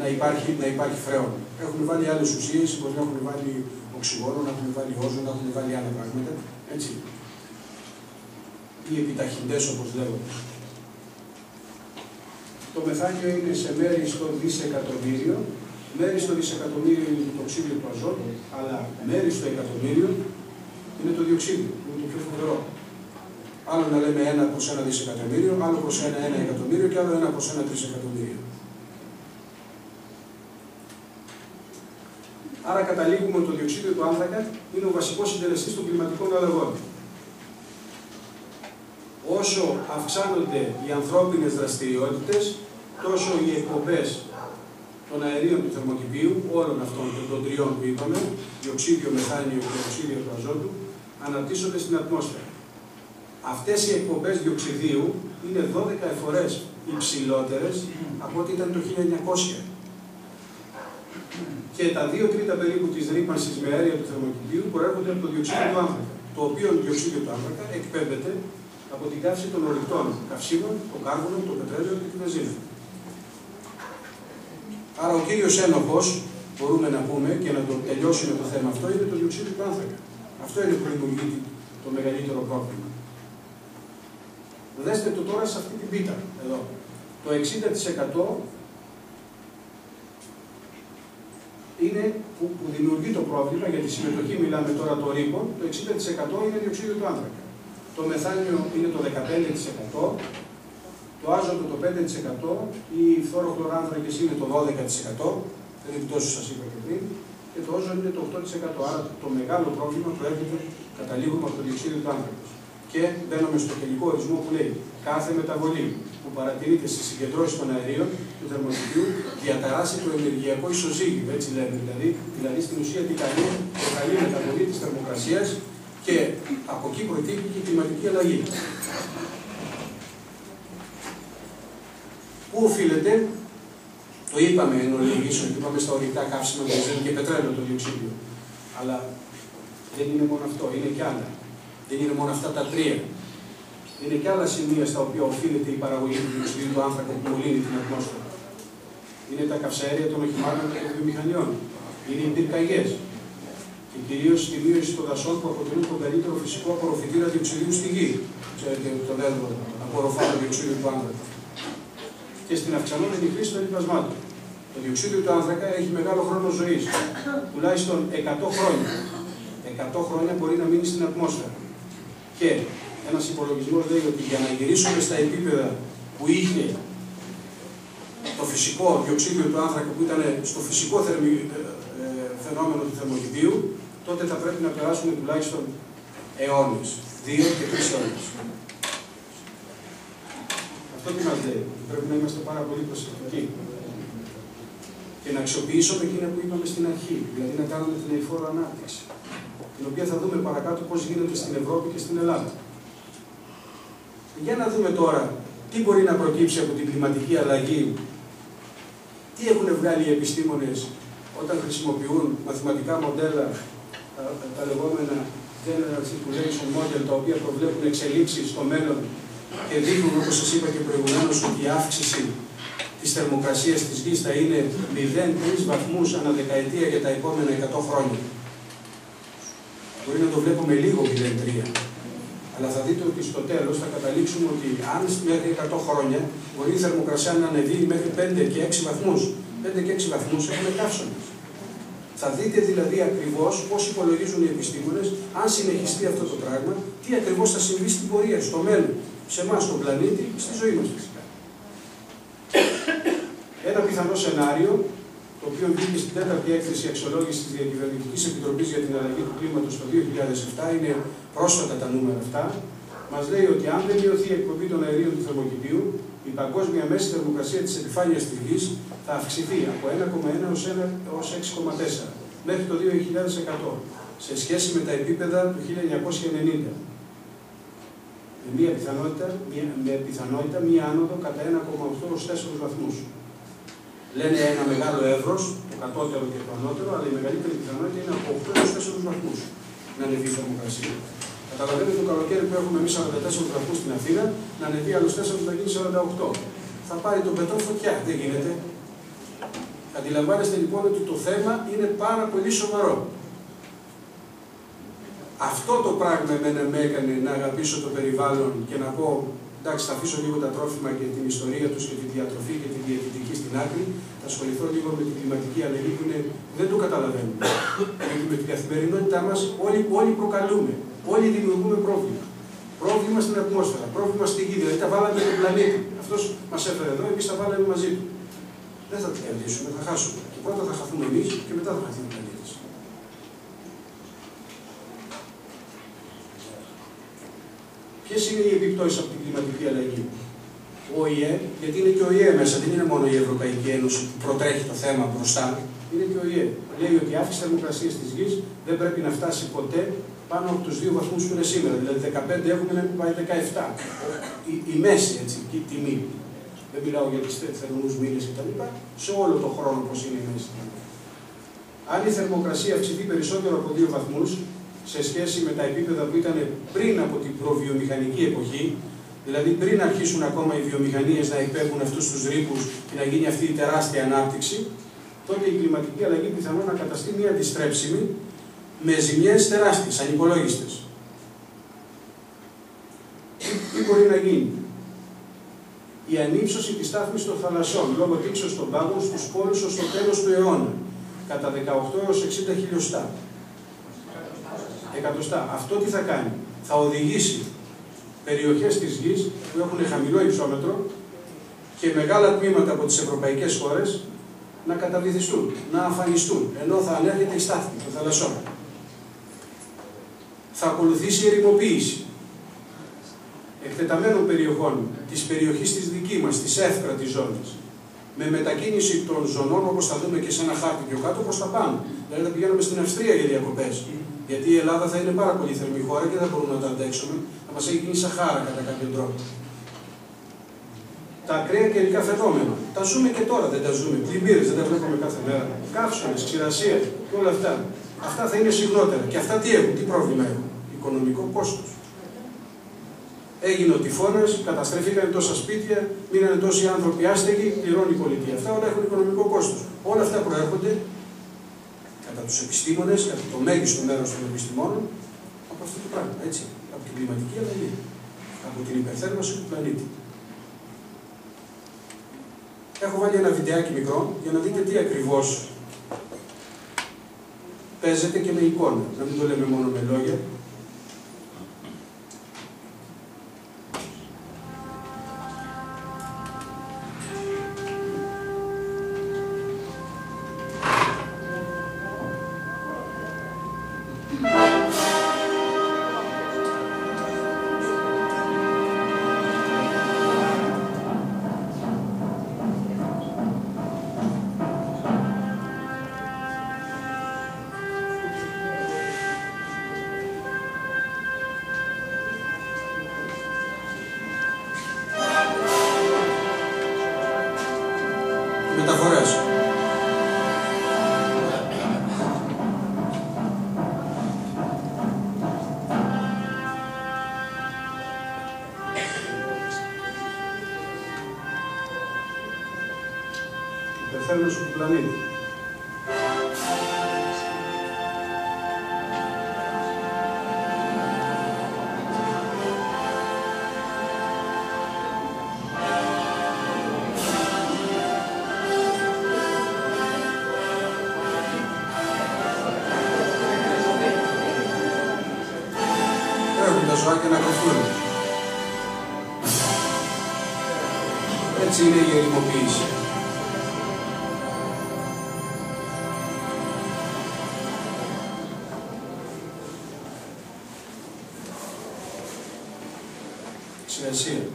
να υπάρχει, να υπάρχει φρέον. Έχουν βάλει άλλες ουσίες, μπορεί να έχουν βάλει οξυγόνο, να έχουν βάλει όζο, να έχουν βάλει άλλα πράγματα. Έτσι. Οι επιταχυντές όπως λέγονται. Το μεθάνιο είναι σε μέρη στο δισεκατομμύριο. Μέρη στο δισεκατομμύριο είναι το οξύδιο του αζότου, αλλά μέρη στο εκατομμύριο είναι το διοξίδιο, που είναι το πιο φοβερό. Άλλο να λέμε ένα προς ένα δισεκατομμύριο, άλλο προς ένα ένα εκατομμύριο και άλλο ένα προς ένα τρισεκατομμύριο. Άρα καταλήγουμε ότι το διοξίδιο του άνθρακα είναι ο βασικός συντελεστής των κλιματικών αλλαγών. Όσο αυξάνονται οι ανθρώπινες δραστηριότητες, τόσο οι εκπομπές των αερίων του θερμοκηπίου, όλων αυτών των τριών που είπαμε, διοξίδιο, μεθάνιο και οξύδιο του αζότου, αναπτύσσονται στην ατμόσφαιρα. Αυτές οι εκπομπές διοξιδίου είναι 12 φορές υψηλότερες από ό,τι ήταν το 1900. Και τα δύο τρίτα περίπου της ρήπανσης με αέρια του θερμοκηπίου προέρχονται από το διοξίδιο του άνθρακα. Το οποίο διοξίδιο του άνθρακα εκπέμπεται από την καύση των ορυκτών καυσίμων, το κάρβουνο, το πετρέλαιο και τη βενζίνη. Άρα ο κύριος ένοχος, μπορούμε να πούμε και να το τελειώσουμε το θέμα αυτό, είναι το διοξείδιο του άνθρακα. Αυτό είναι που δημιουργεί το μεγαλύτερο πρόβλημα. Δέστε το τώρα σε αυτή την πίτα, εδώ. Το 60% είναι που, που δημιουργεί το πρόβλημα, για τη συμμετοχή μιλάμε τώρα το ρήπο, το 60% είναι διοξείδιο του άνθρακα το μεθάνιο είναι το 15%, το άζωτο το 5%, οι φθοροχλωράνθρακες είναι το 12%, δηλαδή τόσο σας είπα και πριν, και το όζον είναι το 8%. Άρα το μεγάλο πρόβλημα προέρχεται καταλήγουμε από το διοξείδιο του άνθρακος. Και μπαίνουμε στο τελικό ορισμό που λέει κάθε μεταβολή που παρατηρείται στι συγκεντρώσει των αερίων του θερμοκηπίου διαταράσσει το ενεργειακό ισοζύγιο. Έτσι λέμε δηλαδή. Δηλαδή στην ουσία τι κάνει, προκαλεί μεταβολή της θερμοκρασίας και από εκεί προτείνει και η κλιματική αλλαγή. Πού οφείλεται, το είπαμε εν ολίγης, ότι είπαμε στα ορυκτά καύσιμα βενζίνη και πετρέλαιο το διοξίδιο. Αλλά δεν είναι μόνο αυτό, είναι και άλλα. Δεν είναι μόνο αυτά τα τρία. Είναι και άλλα σημεία στα οποία οφείλεται η παραγωγή του διοξιδίου του άνθρακα που μολύνει την ατμόσφαιρα. Είναι τα καυσαέρια των οχημάτων και των βιομηχανιών. Είναι οι πυρκαγιές και κυρίως στη μείωση των δασών που αποτελούν τον καλύτερο φυσικό απορροφητήρα διοξιδίου στη γη. Ξέρετε, το δέντρο απορροφά το διοξίδιο του άνθρακα. Και στην αυξανόμενη χρήση των λοιπασμάτων. Το διοξίδιο του άνθρακα έχει μεγάλο χρόνο ζωής, τουλάχιστον 100 χρόνια. 100 χρόνια μπορεί να μείνει στην ατμόσφαιρα. Και ένας υπολογισμός λέει ότι για να γυρίσουμε στα επίπεδα που είχε το φυσικό διοξίδιο του άνθρακα που ήταν στο φυσικό θερμι, ε, ε, φαινόμενο του θερμοκηπίου, τότε θα πρέπει να περάσουμε τουλάχιστον αιώνες, δύο και τρεις αιώνες. Αυτό τι μας λέει, πρέπει να είμαστε πάρα πολύ προσεκτικοί και να αξιοποιήσουμε εκείνα που είπαμε στην αρχή, δηλαδή να κάνουμε την εφόρο ανάπτυξη, την οποία θα δούμε παρακάτω πώς γίνεται στην Ευρώπη και στην Ελλάδα. Για να δούμε τώρα τι μπορεί να προκύψει από την κλιματική αλλαγή, τι έχουν βγάλει οι επιστήμονες όταν χρησιμοποιούν μαθηματικά μοντέλα, τα, τα λεγόμενα General Circulation Model, τα οποία προβλέπουν εξελίξεις στο μέλλον και δείχνουν, όπως σας είπα και προηγουμένως, ότι η αύξηση της θερμοκρασίας της γης θα είναι 0,3 βαθμούς ανά δεκαετία για τα επόμενα 100 χρόνια. Μπορεί να το βλέπουμε λίγο 0,3. Αλλά θα δείτε ότι στο τέλος θα καταλήξουμε ότι αν μέχρι 100 χρόνια μπορεί η θερμοκρασία να ανεβεί μέχρι 5 και 6 βαθμούς. 5 και 6 βαθμούς έχουμε καύσονε. Θα δείτε δηλαδή ακριβώς πώς υπολογίζουν οι επιστήμονες, αν συνεχιστεί αυτό το πράγμα, τι ακριβώς θα συμβεί στην πορεία, στο μέλλον, σε εμάς, στον πλανήτη, στη ζωή μας φυσικά. Ένα πιθανό σενάριο, το οποίο βγήκε στην τέταρτη έκθεση αξιολόγηση της Διακυβερνητικής Επιτροπής για την Αλλαγή του Κλίματος το 2007, είναι πρόσφατα τα νούμερα αυτά, μας λέει ότι αν δεν μειωθεί η εκπομπή των αερίων του θερμοκηπίου, η παγκόσμια μέση θερμοκρασία της επιφάνειας τη γη θα αυξηθεί από 1,1 έως 6,4 μέχρι το 2100 σε σχέση με τα επίπεδα του 1990. Με μία πιθανότητα, μία, με πιθανότητα μία άνοδο κατά 1,8 έως 4 βαθμούς. Λένε ένα μεγάλο εύρος, το κατώτερο και το ανώτερο, αλλά η μεγαλύτερη πιθανότητα είναι από 8 έως 4 βαθμούς να ανεβεί η θερμοκρασία. Καταλαβαίνετε το καλοκαίρι που έχουμε εμείς 44 βαθμούς στην Αθήνα, να ανεβεί άλλος 4 να γίνει 48. Θα πάρει τον πετό φωτιά. Δεν γίνεται. Αντιλαμβάνεστε λοιπόν ότι το θέμα είναι πάρα πολύ σοβαρό. Αυτό το πράγμα εμένα με έκανε να αγαπήσω το περιβάλλον και να πω εντάξει θα αφήσω λίγο τα τρόφιμα και την ιστορία τους και τη διατροφή και τη διαιτητική στην άκρη, θα ασχοληθώ λίγο με την κλιματική αλλαγή που είναι, δεν το καταλαβαίνουμε. Γιατί με την καθημερινότητά μας όλοι, όλοι προκαλούμε, όλοι δημιουργούμε πρόβλημα. Πρόβλημα στην ατμόσφαιρα, πρόβλημα στη γη, δηλαδή τα βάλαμε στον πλανήτη. Αυτός μας έφερε εδώ, εμείς τα βάλαμε μαζί του. Δεν θα την κερδίσουμε, θα χάσουμε. Και πρώτα θα χαθούμε εμείς και μετά θα χαθεί ο πλανήτη. Ποιες είναι οι επιπτώσεις από την κλιματική αλλαγή; Ο ΙΕ, γιατί είναι και ο ΙΕ μέσα, δεν είναι μόνο η Ευρωπαϊκή Ένωση που προτρέχει το θέμα μπροστά, είναι και ο ΙΕ. Λέει ότι η αύξηση θερμοκρασίας της γης δεν πρέπει να φτάσει ποτέ πάνω από τους δύο βαθμούς που είναι σήμερα. Δηλαδή 15 έχουμε να μην πάει 17. Η, η μέση έτσι, η τιμή. Δεν μιλάω για τις θερμούς μήνες κτλ. Σε όλο τον χρόνο πώς είναι η μέση. Αν η θερμοκρασία αυξηθεί περισσότερο από δύο βαθμούς, σε σχέση με τα επίπεδα που ήταν πριν από την προβιομηχανική εποχή, δηλαδή πριν αρχίσουν ακόμα οι βιομηχανίες να εκπέμπουν αυτούς τους ρήπους και να γίνει αυτή η τεράστια ανάπτυξη, τότε η κλιματική αλλαγή πιθανόν να καταστεί μια αντιστρέψιμη με ζημιές τεράστιες, ανυπολόγιστες. Τι μπορεί να γίνει; Η ανύψωση της τάφη των θαλασσών λόγω τύψεω των πάγων στους πόλους ως το τέλος του αιώνα, κατά 18 έως 60 χιλιοστά εκατοστά. Αυτό τι θα κάνει; Θα οδηγήσει περιοχές της γης που έχουν χαμηλό υψόμετρο και μεγάλα τμήματα από τις ευρωπαϊκές χώρες να καταβυθιστούν, να αφανιστούν, ενώ θα ανέρχεται η στάθμη των θαλασσών. Θα ακολουθήσει η ερημοποίηση εκτεταμένων περιοχών της περιοχής της δική μας, της εύκρατης ζώνης, με μετακίνηση των ζωνών, όπως θα δούμε και σε ένα χάρτη πιο κάτω, προς τα πάνω. Δηλαδή θα πηγαίνουμε στην Αυστρία για διακοπές γιατί η Ελλάδα θα είναι πάρα πολύ θερμή χώρα και δεν μπορούμε να το αντέξουμε. Θα μας έχει γίνει σαχάρα κατά κάποιο τρόπο. Τα ακραία καιρικά φαινόμενα. Τα ζούμε και τώρα, δεν τα ζούμε. Πλημμύρες δεν τα βλέπουμε κάθε μέρα. Καύσονες, ξηρασία και όλα αυτά. Αυτά θα είναι συχνότερα. Και αυτά τι έχουν, τι πρόβλημα έχουν; Οικονομικό κόστος. Έγινε ο τυφώνας, καταστρέφηκαν τόσα σπίτια, μείνανε τόσοι άνθρωποι άστεγοι, πληρώνει η πολιτεία. Αυτά όλα έχουν οικονομικό κόστος. Όλα αυτά προέρχονται κατά τους επιστήμονες, κατά το μέγιστο μέρος των επιστημόνων, από αυτό το πράγμα, έτσι, από την κλιματική αλλαγή, από την υπερθέρμανση του πλανήτη. Έχω βάλει ένα βιντεάκι μικρό για να δείτε τι ακριβώς παίζεται και με εικόνα, να μην το λέμε μόνο με λόγια, Ιορδανίδη. Τα ζωάκια. Έτσι είναι η ερημοποίηση. Διαδικασία.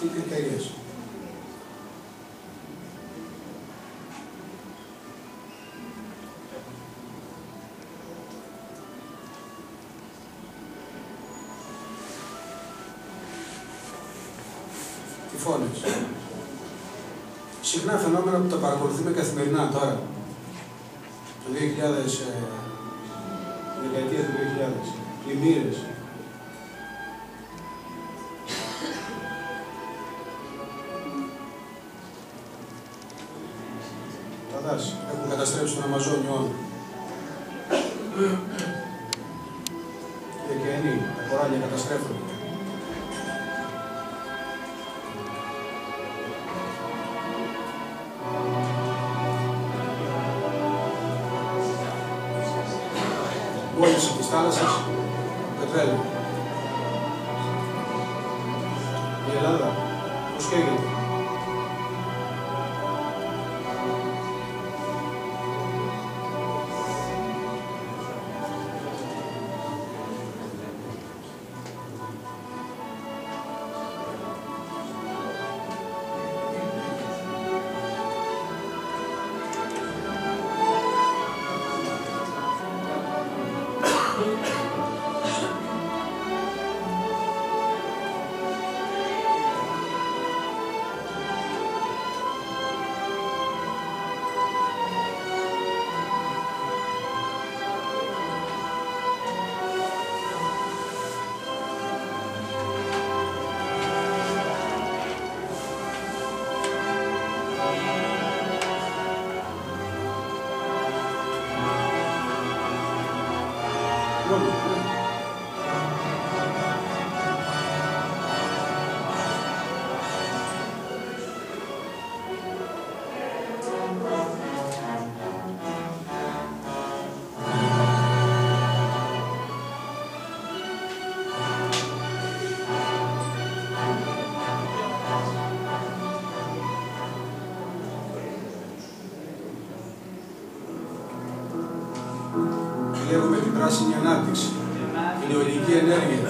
Τι κριτήρια Φόνες. Συχνά φαινόμενα που τα παρακολουθούμε καθημερινά τώρα, το 2000 πράσινη ανάπτυξη, ενέργεια,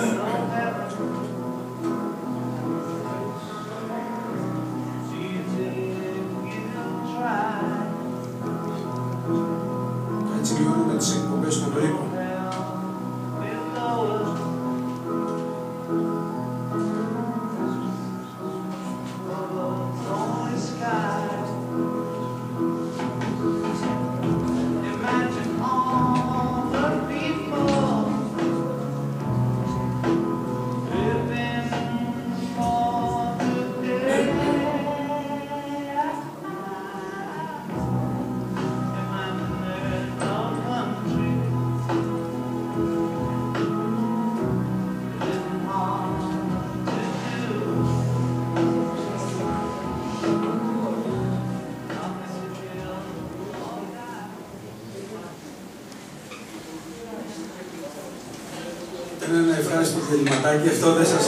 διαλυματάκι, αυτό δεν σας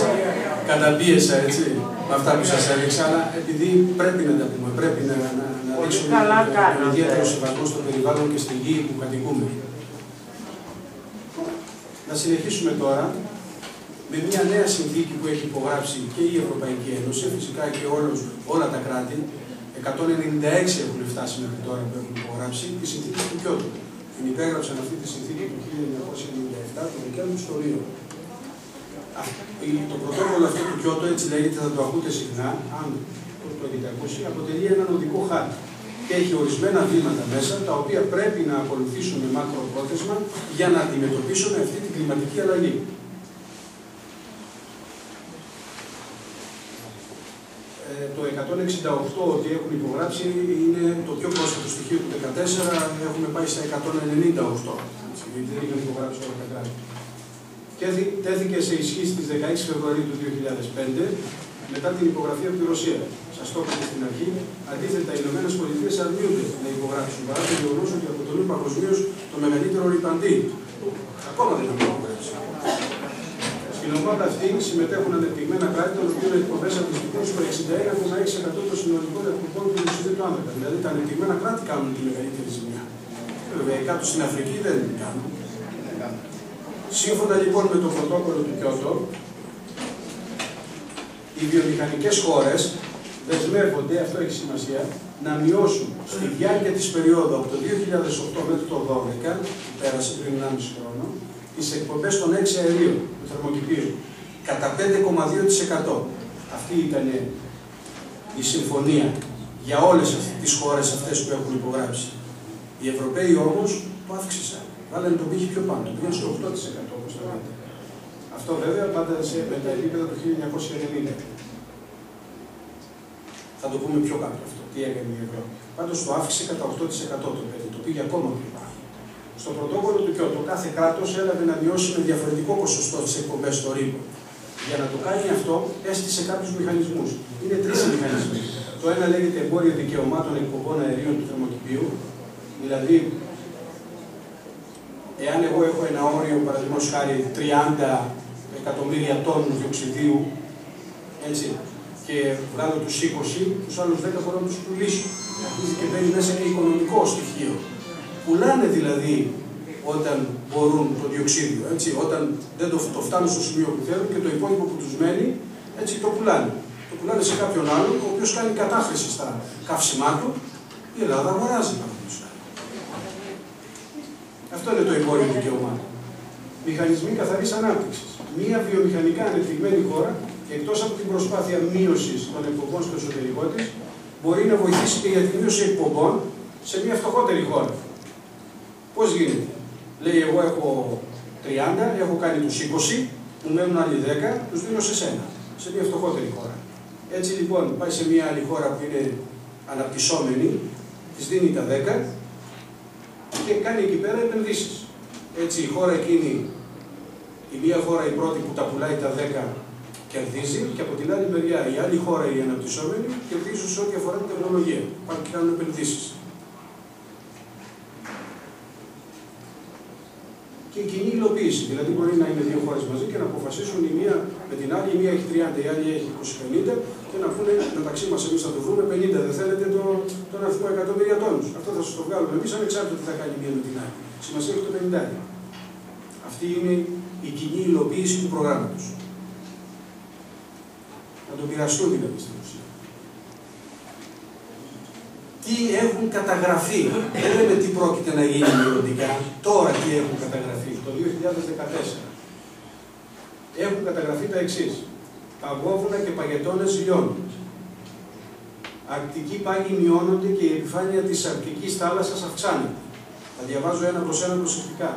καταπίεσα έτσι, με αυτά που σας έδειξα, αλλά επειδή πρέπει να τα πούμε, πρέπει να, να, να δείξουμε τον ιδιαίτερο σεβασμό στο περιβάλλον και στη γη που κατοικούμε. Να συνεχίσουμε τώρα με μια νέα συνθήκη που έχει υπογράψει και η Ευρωπαϊκή Ένωση, φυσικά και όλους, όλα τα κράτη, 196 έχουν φτάσει μέχρι τώρα που έχουν υπογράψει, τη συνθήκη του Κιώτου. Την υπέγραψαν αυτή τη συνθήκη το 1997, το Δεκέμβριο στο Ρίο. Το πρωτόκολλο αυτό του Κιώτο, έτσι λέγεται, θα το ακούτε συχνά, αν το έχετε ακούσει, αποτελεί έναν οδικό χάρτη και έχει ορισμένα βήματα μέσα, τα οποία πρέπει να ακολουθήσουν με μακροπρόθεσμα για να αντιμετωπίσουν αυτή την κλιματική αλλαγή. Ε, το 168 ότι έχουν υπογράψει είναι το πιο πρόσφατο στοιχείο του 2014, έχουμε πάει στα 198, γιατί δεν είχαν υπογράψει όλα τα κράτη. Και τέθηκε σε ισχύ στις 16 Φεβρουαρίου του 2005, μετά την υπογραφή από τη Ρωσία. Σας το είπα στην αρχή, αντίθετα οι Ηνωμένες Πολιτείες αρνούνται να υπογράψουν παρά το γεγονός ότι αποτελούν παγκοσμίως το μεγαλύτερο ρηπαντή. Ακόμα δεν έχουν υπογράψει. Στην ομάδα αυτή συμμετέχουν ανεπτυγμένα κράτη, των οποίων εκπομπέ αντιστοιχούν στο 61,6% των συνολικών εκπομπών του διοξιδίου του άνθρακα. Δηλαδή τα ανεπτυγμένα κράτη κάνουν τη μεγαλύτερη ζημιά. Βέβαια, κάτω στην Αφρική δεν την κάνουν. Σύμφωνα λοιπόν με το πρωτόκολλο του Κιώτο, οι βιομηχανικές χώρες δεσμεύονται, αυτό έχει σημασία, να μειώσουν στη διάρκεια της περίοδου από το 2008 μέχρι το 2012, που πέρασε πριν 1,5 χρόνο, τις εκπομπές των 6 αερίων του θερμοκηπίου κατά 5,2%. Αυτή ήταν η συμφωνία για όλες τις χώρες αυτές που έχουν υπογράψει. Οι Ευρωπαίοι όμως το αύξησαν. Βάλανε τον πύχη πιο πάνω, το πήγαν στο 8% όπως το λέτε. Αυτό βέβαια πάντα σε, με τα επίπεδα του 1990. Θα το πούμε πιο κάτω αυτό, τι έκανε η Ευρώπη. Πάντως το αύξησε κατά 8% το παιδί, το πήγε ακόμα πιο πάνω. Στο πρωτόκολλο του Κιώτο, κάθε κράτος έλαβε να μειώσει με διαφορετικό ποσοστό τις εκπομπές στο ρήπο. Για να το κάνει αυτό, έστησε κάποιους μηχανισμούς. Είναι τρεις οι μηχανισμοί. Το ένα λέγεται εμπόριο δικαιωμάτων εκπομπών αερίων του θερμοκηπίου, δηλαδή εάν εγώ έχω ένα όριο, παραδείγματος χάρη 30 εκατομμύρια τόνους διοξιδίου, έτσι, και βγάλω τους 20, τους άλλους 10 μπορώ να τους πουλήσω. Και μπαίνει μέσα και οικονομικό στοιχείο. Πουλάνε δηλαδή όταν μπορούν το διοξίδιο, έτσι, όταν δεν το, το φτάνουν στο σημείο που θέλουν και το υπόλοιπο που τους μένει, έτσι το πουλάνε. Το πουλάνε σε κάποιον άλλο, ο οποίος κάνει κατάχρηση στα καύσιμά του, η Ελλάδα αγοράζει Αυτό είναι το εμπόριο δικαιωμάτων. Μηχανισμοί καθαρής ανάπτυξης. Μία βιομηχανικά ανεπτυγμένη χώρα, εκτός από την προσπάθεια μείωσης των εκπομπών στο εσωτερικό της, μπορεί να βοηθήσει και για τη μείωση εκπομπών σε μια φτωχότερη χώρα. Πώς γίνεται; Λέει εγώ έχω 30, έχω κάνει τους 20, μου μένουν άλλοι 10, τους δίνω σε σένα, σε μια φτωχότερη χώρα. Έτσι λοιπόν πάει σε μια άλλη χώρα που είναι αναπτυσσόμενη, της δίνει τα 10 και κάνει εκεί πέρα επενδύσεις. Έτσι η χώρα εκείνη, η μία χώρα η πρώτη που τα πουλάει τα 10 κερδίζει και από την άλλη μεριά η άλλη χώρα η αναπτυσσόμενη κερδίζει σε ό,τι αφορά την τεχνολογία. Πάνε και κάνουν επενδύσεις. Και η κοινή υλοποίηση. Δηλαδή, μπορεί να είναι δύο χώρες μαζί και να αποφασίσουν η μία με την άλλη, η μία έχει 30, η άλλη έχει 20-50 και να πούνε μεταξύ μας εμείς θα το βρούμε 50. Δεν θέλετε το, τον αριθμό εκατομμύρια τόνους. Αυτό θα σας το βγάλουμε εμείς ανεξάρτητα τι θα κάνει η μία με την άλλη. Σημασία έχει το 50. Αυτή είναι η κοινή υλοποίηση του προγράμματος. Να το πειραστούν δηλαδή στην ουσία τι έχουν καταγραφεί. Δεν λέμε τι πρόκειται να γίνει μελλοντικά, τώρα τι έχουν καταγραφεί, το 2014. Έχουν καταγραφεί τα εξής. Παγόβουνα και παγετώνες λιώνουν. Αρκτικοί πάγοι μειώνονται και η επιφάνεια της αρκτικής θάλασσας αυξάνεται. Θα διαβάζω ένα προς ένα προσεκτικά.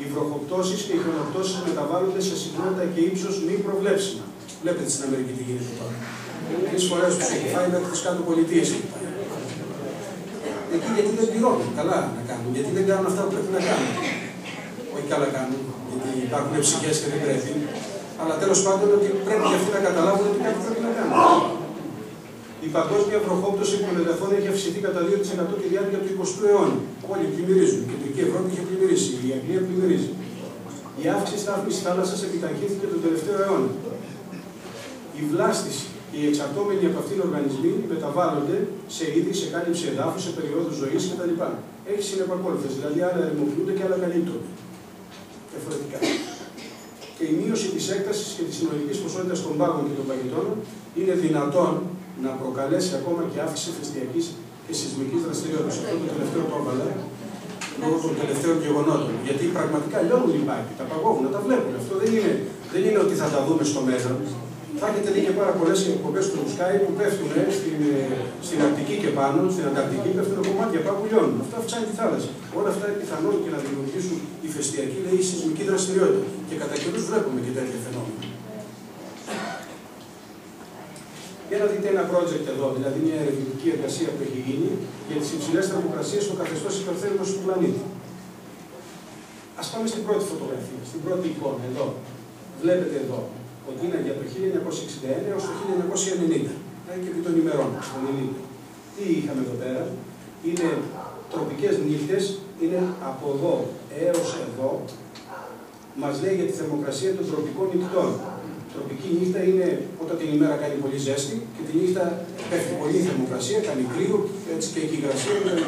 Οι βροχοπτώσεις και οι χρονοπτώσεις μεταβάλλονται σε συχνότητα και ύψος μη προβλέψιμα. Βλέπετε στην Αμερική τι γίνεται τώρα. Τρεις φορές τους έχει φάει μέχρι τις κάτω πολιτείες εκεί γιατί δεν πληρώνουν καλά να κάνουν, γιατί δεν κάνουν αυτά που πρέπει να κάνουν. Όχι καλά κάνουν, γιατί υπάρχουν ψυχές και δεν πρέπει. Αλλά τέλος πάντων ότι πρέπει και αυτοί να καταλάβουν ότι κάτι πρέπει να κάνουν. Η παγκόσμια βροχόπτωση των εδαφών έχει αυξηθεί κατά 2% τη διάρκεια του 20ου αιώνα. Όλοι πλημμυρίζουν. Η Κεντρική Ευρώπη είχε πλημμυρίσει, η Αγγλία πλημμυρίζει. Η αύξηση στάθμης θάλασσας επιταχύνθηκε τον τελευταίο αιώνα. Η βλάστηση και οι εξαρτώμενοι από αυτήν οργανισμοί μεταβάλλονται σε είδη, σε κάλυψη εδάφους, σε περιόδους ζωής κτλ. Έχει συνεπακόλουθες, δηλαδή άλλα ερημοποιούνται και άλλα καλύπτονται. Διαφορετικά. Και η μείωση της έκτασης και της συνολικής ποσότητας των πάγων και των παγετών είναι δυνατόν να προκαλέσει ακόμα και αύξηση φεστιακή και σεισμικής δραστηριότητας. Αυτό το τελευταίο το έβαλα λόγω των τελευταίων γεγονότων. Γιατί πραγματικά λιώνουν οι πάγοι, τα παγώβουν, τα βλέπουν. Αυτό δεν είναι, δεν είναι ότι θα τα δούμε στο μέλλον. Θα έχετε δει και πάρα πολλές εκπομπές του Sky που πέφτουν ε, στην, ε, στην Αρκτική και πάνω, στην Ανταρκτική, πέφτουν κομμάτια πάγου λιώνουν. Αυτό αυξάνει τη θάλασσα. Όλα αυτά είναι πιθανόν και να δημιουργήσουν ηφαιστειακή ή σεισμική δραστηριότητα. Και κατά καιρούς βλέπουμε και τέτοια φαινόμενα. Για να δείτε ένα project εδώ, δηλαδή μια ερευνητική εργασία που έχει γίνει για τις υψηλές θερμοκρασίες στο καθεστώς υπερθέρμανσης του πλανήτη. Α πάμε στην πρώτη φωτογραφία, στην πρώτη εικόνα, εδώ. Βλέπετε εδώ ότι είναι για το 1961 έως το 1990, δηλαδή και επί των ημερών, στον Ιλίνο. Τι είχαμε εδώ πέρα, είναι τροπικές νύχτες, είναι από εδώ έως εδώ, μας λέει για τη θερμοκρασία των τροπικών νυχτών. Τροπική νύχτα είναι όταν την ημέρα κάνει πολύ ζέστη και τη νύχτα πέφτει πολύ θερμοκρασία, κάνει κρύο έτσι και έχει υγρασία κτλ.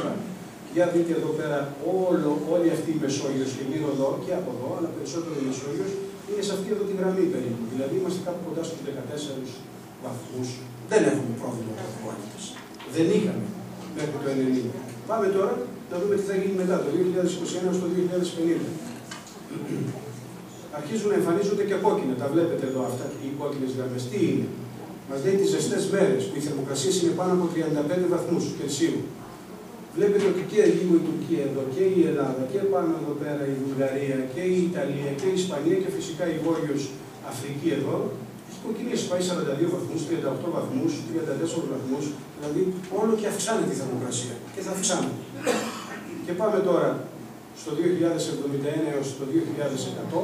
Για δείτε εδώ πέρα όλο, όλη αυτή η Μεσόγειος και γύρω εδώ και από εδώ, αλλά περισσότερο η Μεσόγειος, είναι σε αυτή εδώ τη γραμμή περίπου. Δηλαδή είμαστε κάπου κοντά στους 14 βαθμούς. Δεν έχουμε πρόβλημα τροπικότητας. Δεν είχαμε μέχρι το 90. Πάμε τώρα να δούμε τι θα γίνει μετά, το 2021 στο 2050. Αρχίζουν να εμφανίζονται και κόκκινα. Τα βλέπετε εδώ αυτά οι κόκκινες γραμμές. Τι είναι; Μας λέει τις ζεστές μέρες που οι θερμοκρασίε είναι πάνω από 35 βαθμούς Κελσίου. Βλέπετε ότι και λίγο η Τουρκία εδώ και η Ελλάδα και πάνω εδώ πέρα η Βουλγαρία και η Ιταλία και η Ισπανία και φυσικά η Βόρειος Αφρική εδώ έχει κοκκινήσει. Πάει 42 βαθμούς, 38 βαθμούς, 34 βαθμούς, δηλαδή όλο και αυξάνεται η θερμοκρασία και θα αυξάνεται. Και πάμε τώρα στο 2071 έως το 2100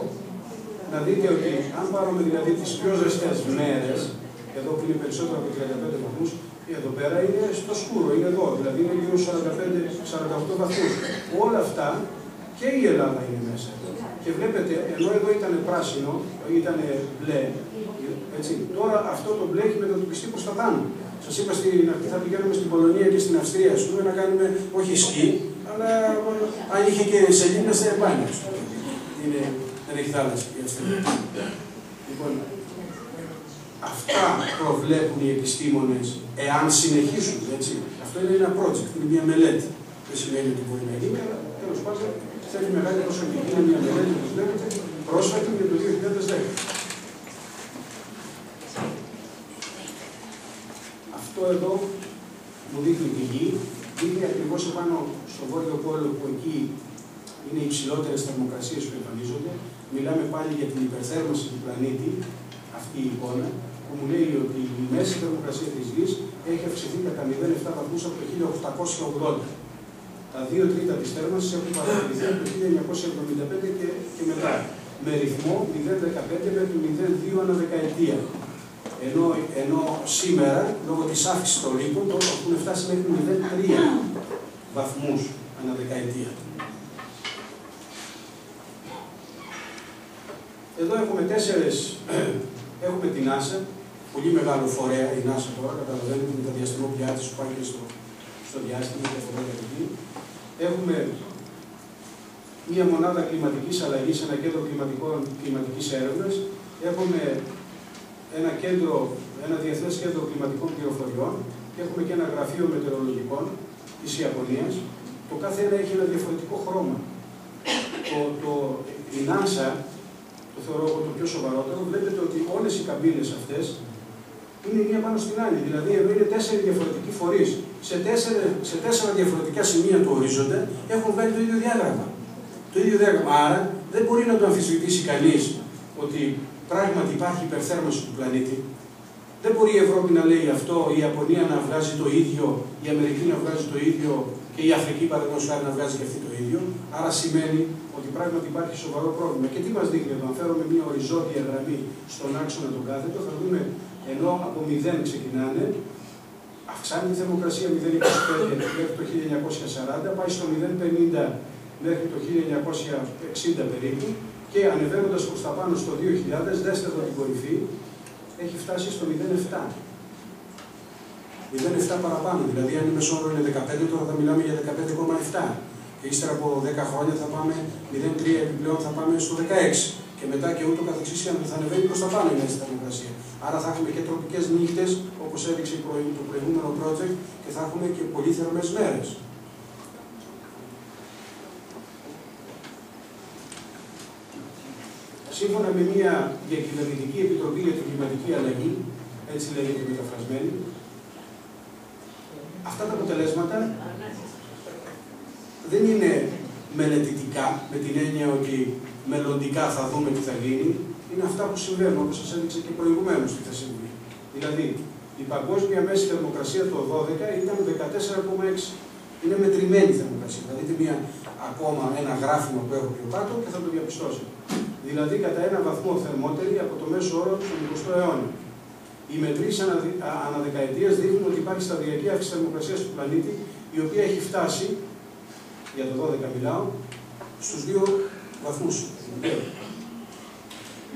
να δείτε ότι αν πάρουμε δηλαδή τις πιο ζεστές μέρες, εδώ που είναι περισσότερο από 35 βαθμούς, εδώ πέρα είναι στο σκούρο, είναι εδώ, δηλαδή είναι γύρω 45-48 βαθμούς. Όλα αυτά και η Ελλάδα είναι μέσα. Και βλέπετε, ενώ εδώ ήταν πράσινο, ήταν μπλε, έτσι, τώρα αυτό το μπλε έχει μετατοπιστεί προς τα πάνω. Σας είπα στην αρχή θα πηγαίνουμε στην Πολωνία και στην Αυστρία, ας πούμε, να κάνουμε όχι σκι, αλλά αν είχε και σελίδες θα επάνει. Είναι, δεν έχει θάλασσα η Αυστρία. Λοιπόν, Αυτά προβλέπουν οι επιστήμονες εάν συνεχίσουν, έτσι. Αυτό είναι ένα project, είναι μια μελέτη. Δεν σημαίνει ότι μπορεί να γίνει, αλλά τέλος πάντων θέλει μεγάλη προσοχή. Είναι μια μελέτη, όπως βλέπετε, πρόσφατη για το 2010. Αυτό εδώ μου δείχνει τη γη, δείχνει ακριβώς επάνω στο βόρειο πόλο που εκεί είναι οι υψηλότερες θερμοκρασίες που εμφανίζονται. Μιλάμε πάλι για την υπερθέρμανση του πλανήτη, αυτή η εικόνα, που μου λέει ότι η μέση θερμοκρασία της Γης έχει αυξηθεί κατά 0,7 βαθμούς από το 1880. Τα δύο τρίτα της θέρμανσης έχουν παρατηρηθεί από το 1975 και, και μετά, με ρυθμό 0,15 μέχρι 0,2 ανά δεκαετία. Ενώ, ενώ σήμερα, λόγω της άφησης των ρήπων, έχουν φτάσει μέχρι 0,3 βαθμούς ανά δεκαετία. Εδώ έχουμε τέσσερες Έχουμε την NASA, πολύ μεγάλο φορέα η NASA τώρα, καταλαβαίνετε με τα διαστημόπλιά τη που πάει και στο, στο διάστημα και εκεί. Έχουμε μία μονάδα κλιματικής αλλαγής, ένα κέντρο κλιματικής έρευνας. Έχουμε ένα, κέντρο, ένα διεθνές κέντρο κλιματικών πληροφοριών και έχουμε και ένα γραφείο μετεωρολογικών της Ιαπωνίας. Το κάθε ένα έχει ένα διαφορετικό χρώμα. Το, το, η NASA το θεωρώ εγώ το πιο σοβαρότερο, βλέπετε ότι όλες οι καμπύλε αυτές είναι μία πάνω στην άλλη. Δηλαδή εδώ είναι τέσσερι διαφορετικοί φορείς. Σε, σε τέσσερα διαφορετικά σημεία του ορίζοντα έχουν βγάλει το ίδιο διάγραμμα. Το ίδιο διάγραμμα. Άρα δεν μπορεί να το αμφισβητήσει κανείς ότι πράγματι υπάρχει υπερθέρμανση του πλανήτη. Δεν μπορεί η Ευρώπη να λέει αυτό, η Ιαπωνία να βγάζει το ίδιο, η Αμερική να βγάζει το ίδιο και η Αφρική παραδείγματος χάρη να βγάζει και αυτή το ίδιο. Άρα σημαίνει ότι πράγματι υπάρχει σοβαρό πρόβλημα. Και τι μας δείχνει εδώ, αν φέρουμε μια οριζόντια γραμμή στον άξονα του κάθετο, θα δούμε ενώ από 0 ξεκινάνε, αυξάνει τη θερμοκρασία 0,25 μέχρι το 1940, πάει στο 0,50 μέχρι το 1960 περίπου Και ανεβαίνοντας προς τα πάνω στο 2000, δέστε εδώ την κορυφή, έχει φτάσει στο 0,7. 0,7 παραπάνω. Δηλαδή, αν η μεσόωρο είναι 15, τώρα θα μιλάμε για 15,7. Και ύστερα από 10 χρόνια θα πάμε 0,3 επιπλέον θα πάμε στο 16. Και μετά και ούτω καθεξής θα ανεβαίνει προς τα πάνω η μέση θερμοκρασία. Άρα θα έχουμε και τροπικές νύχτες, όπως έδειξε το προηγούμενο project, και θα έχουμε και πολύ θερμές μέρες. Σύμφωνα με μια διακυβερνητική επιτροπή για την κλιματική αλλαγή, έτσι λέγεται μεταφρασμένη, αυτά τα αποτελέσματα δεν είναι μελετητικά, με την έννοια ότι μελλοντικά θα δούμε τι θα γίνει, είναι αυτά που συμβαίνουν, όπως σας έδειξε και προηγουμένως τι θα συμβεί. Δηλαδή, η παγκόσμια μέση θερμοκρασία το 12 ήταν 14,6. Είναι μετρημένη η θερμοκρασία. Θα δείτε μια, ακόμα ένα γράφημα που έχω πιο κάτω και θα το διαπιστώσετε. Δηλαδή κατά ένα βαθμό θερμότερη από το μέσο όρο του 20ου αιώνα. Οι μετρήσεις αναδεκαετία δείχνουν ότι υπάρχει σταδιακή αύξηση θερμοκρασίας του πλανήτη, η οποία έχει φτάσει, για το 12 μιλάω, στους δύο βαθμούς.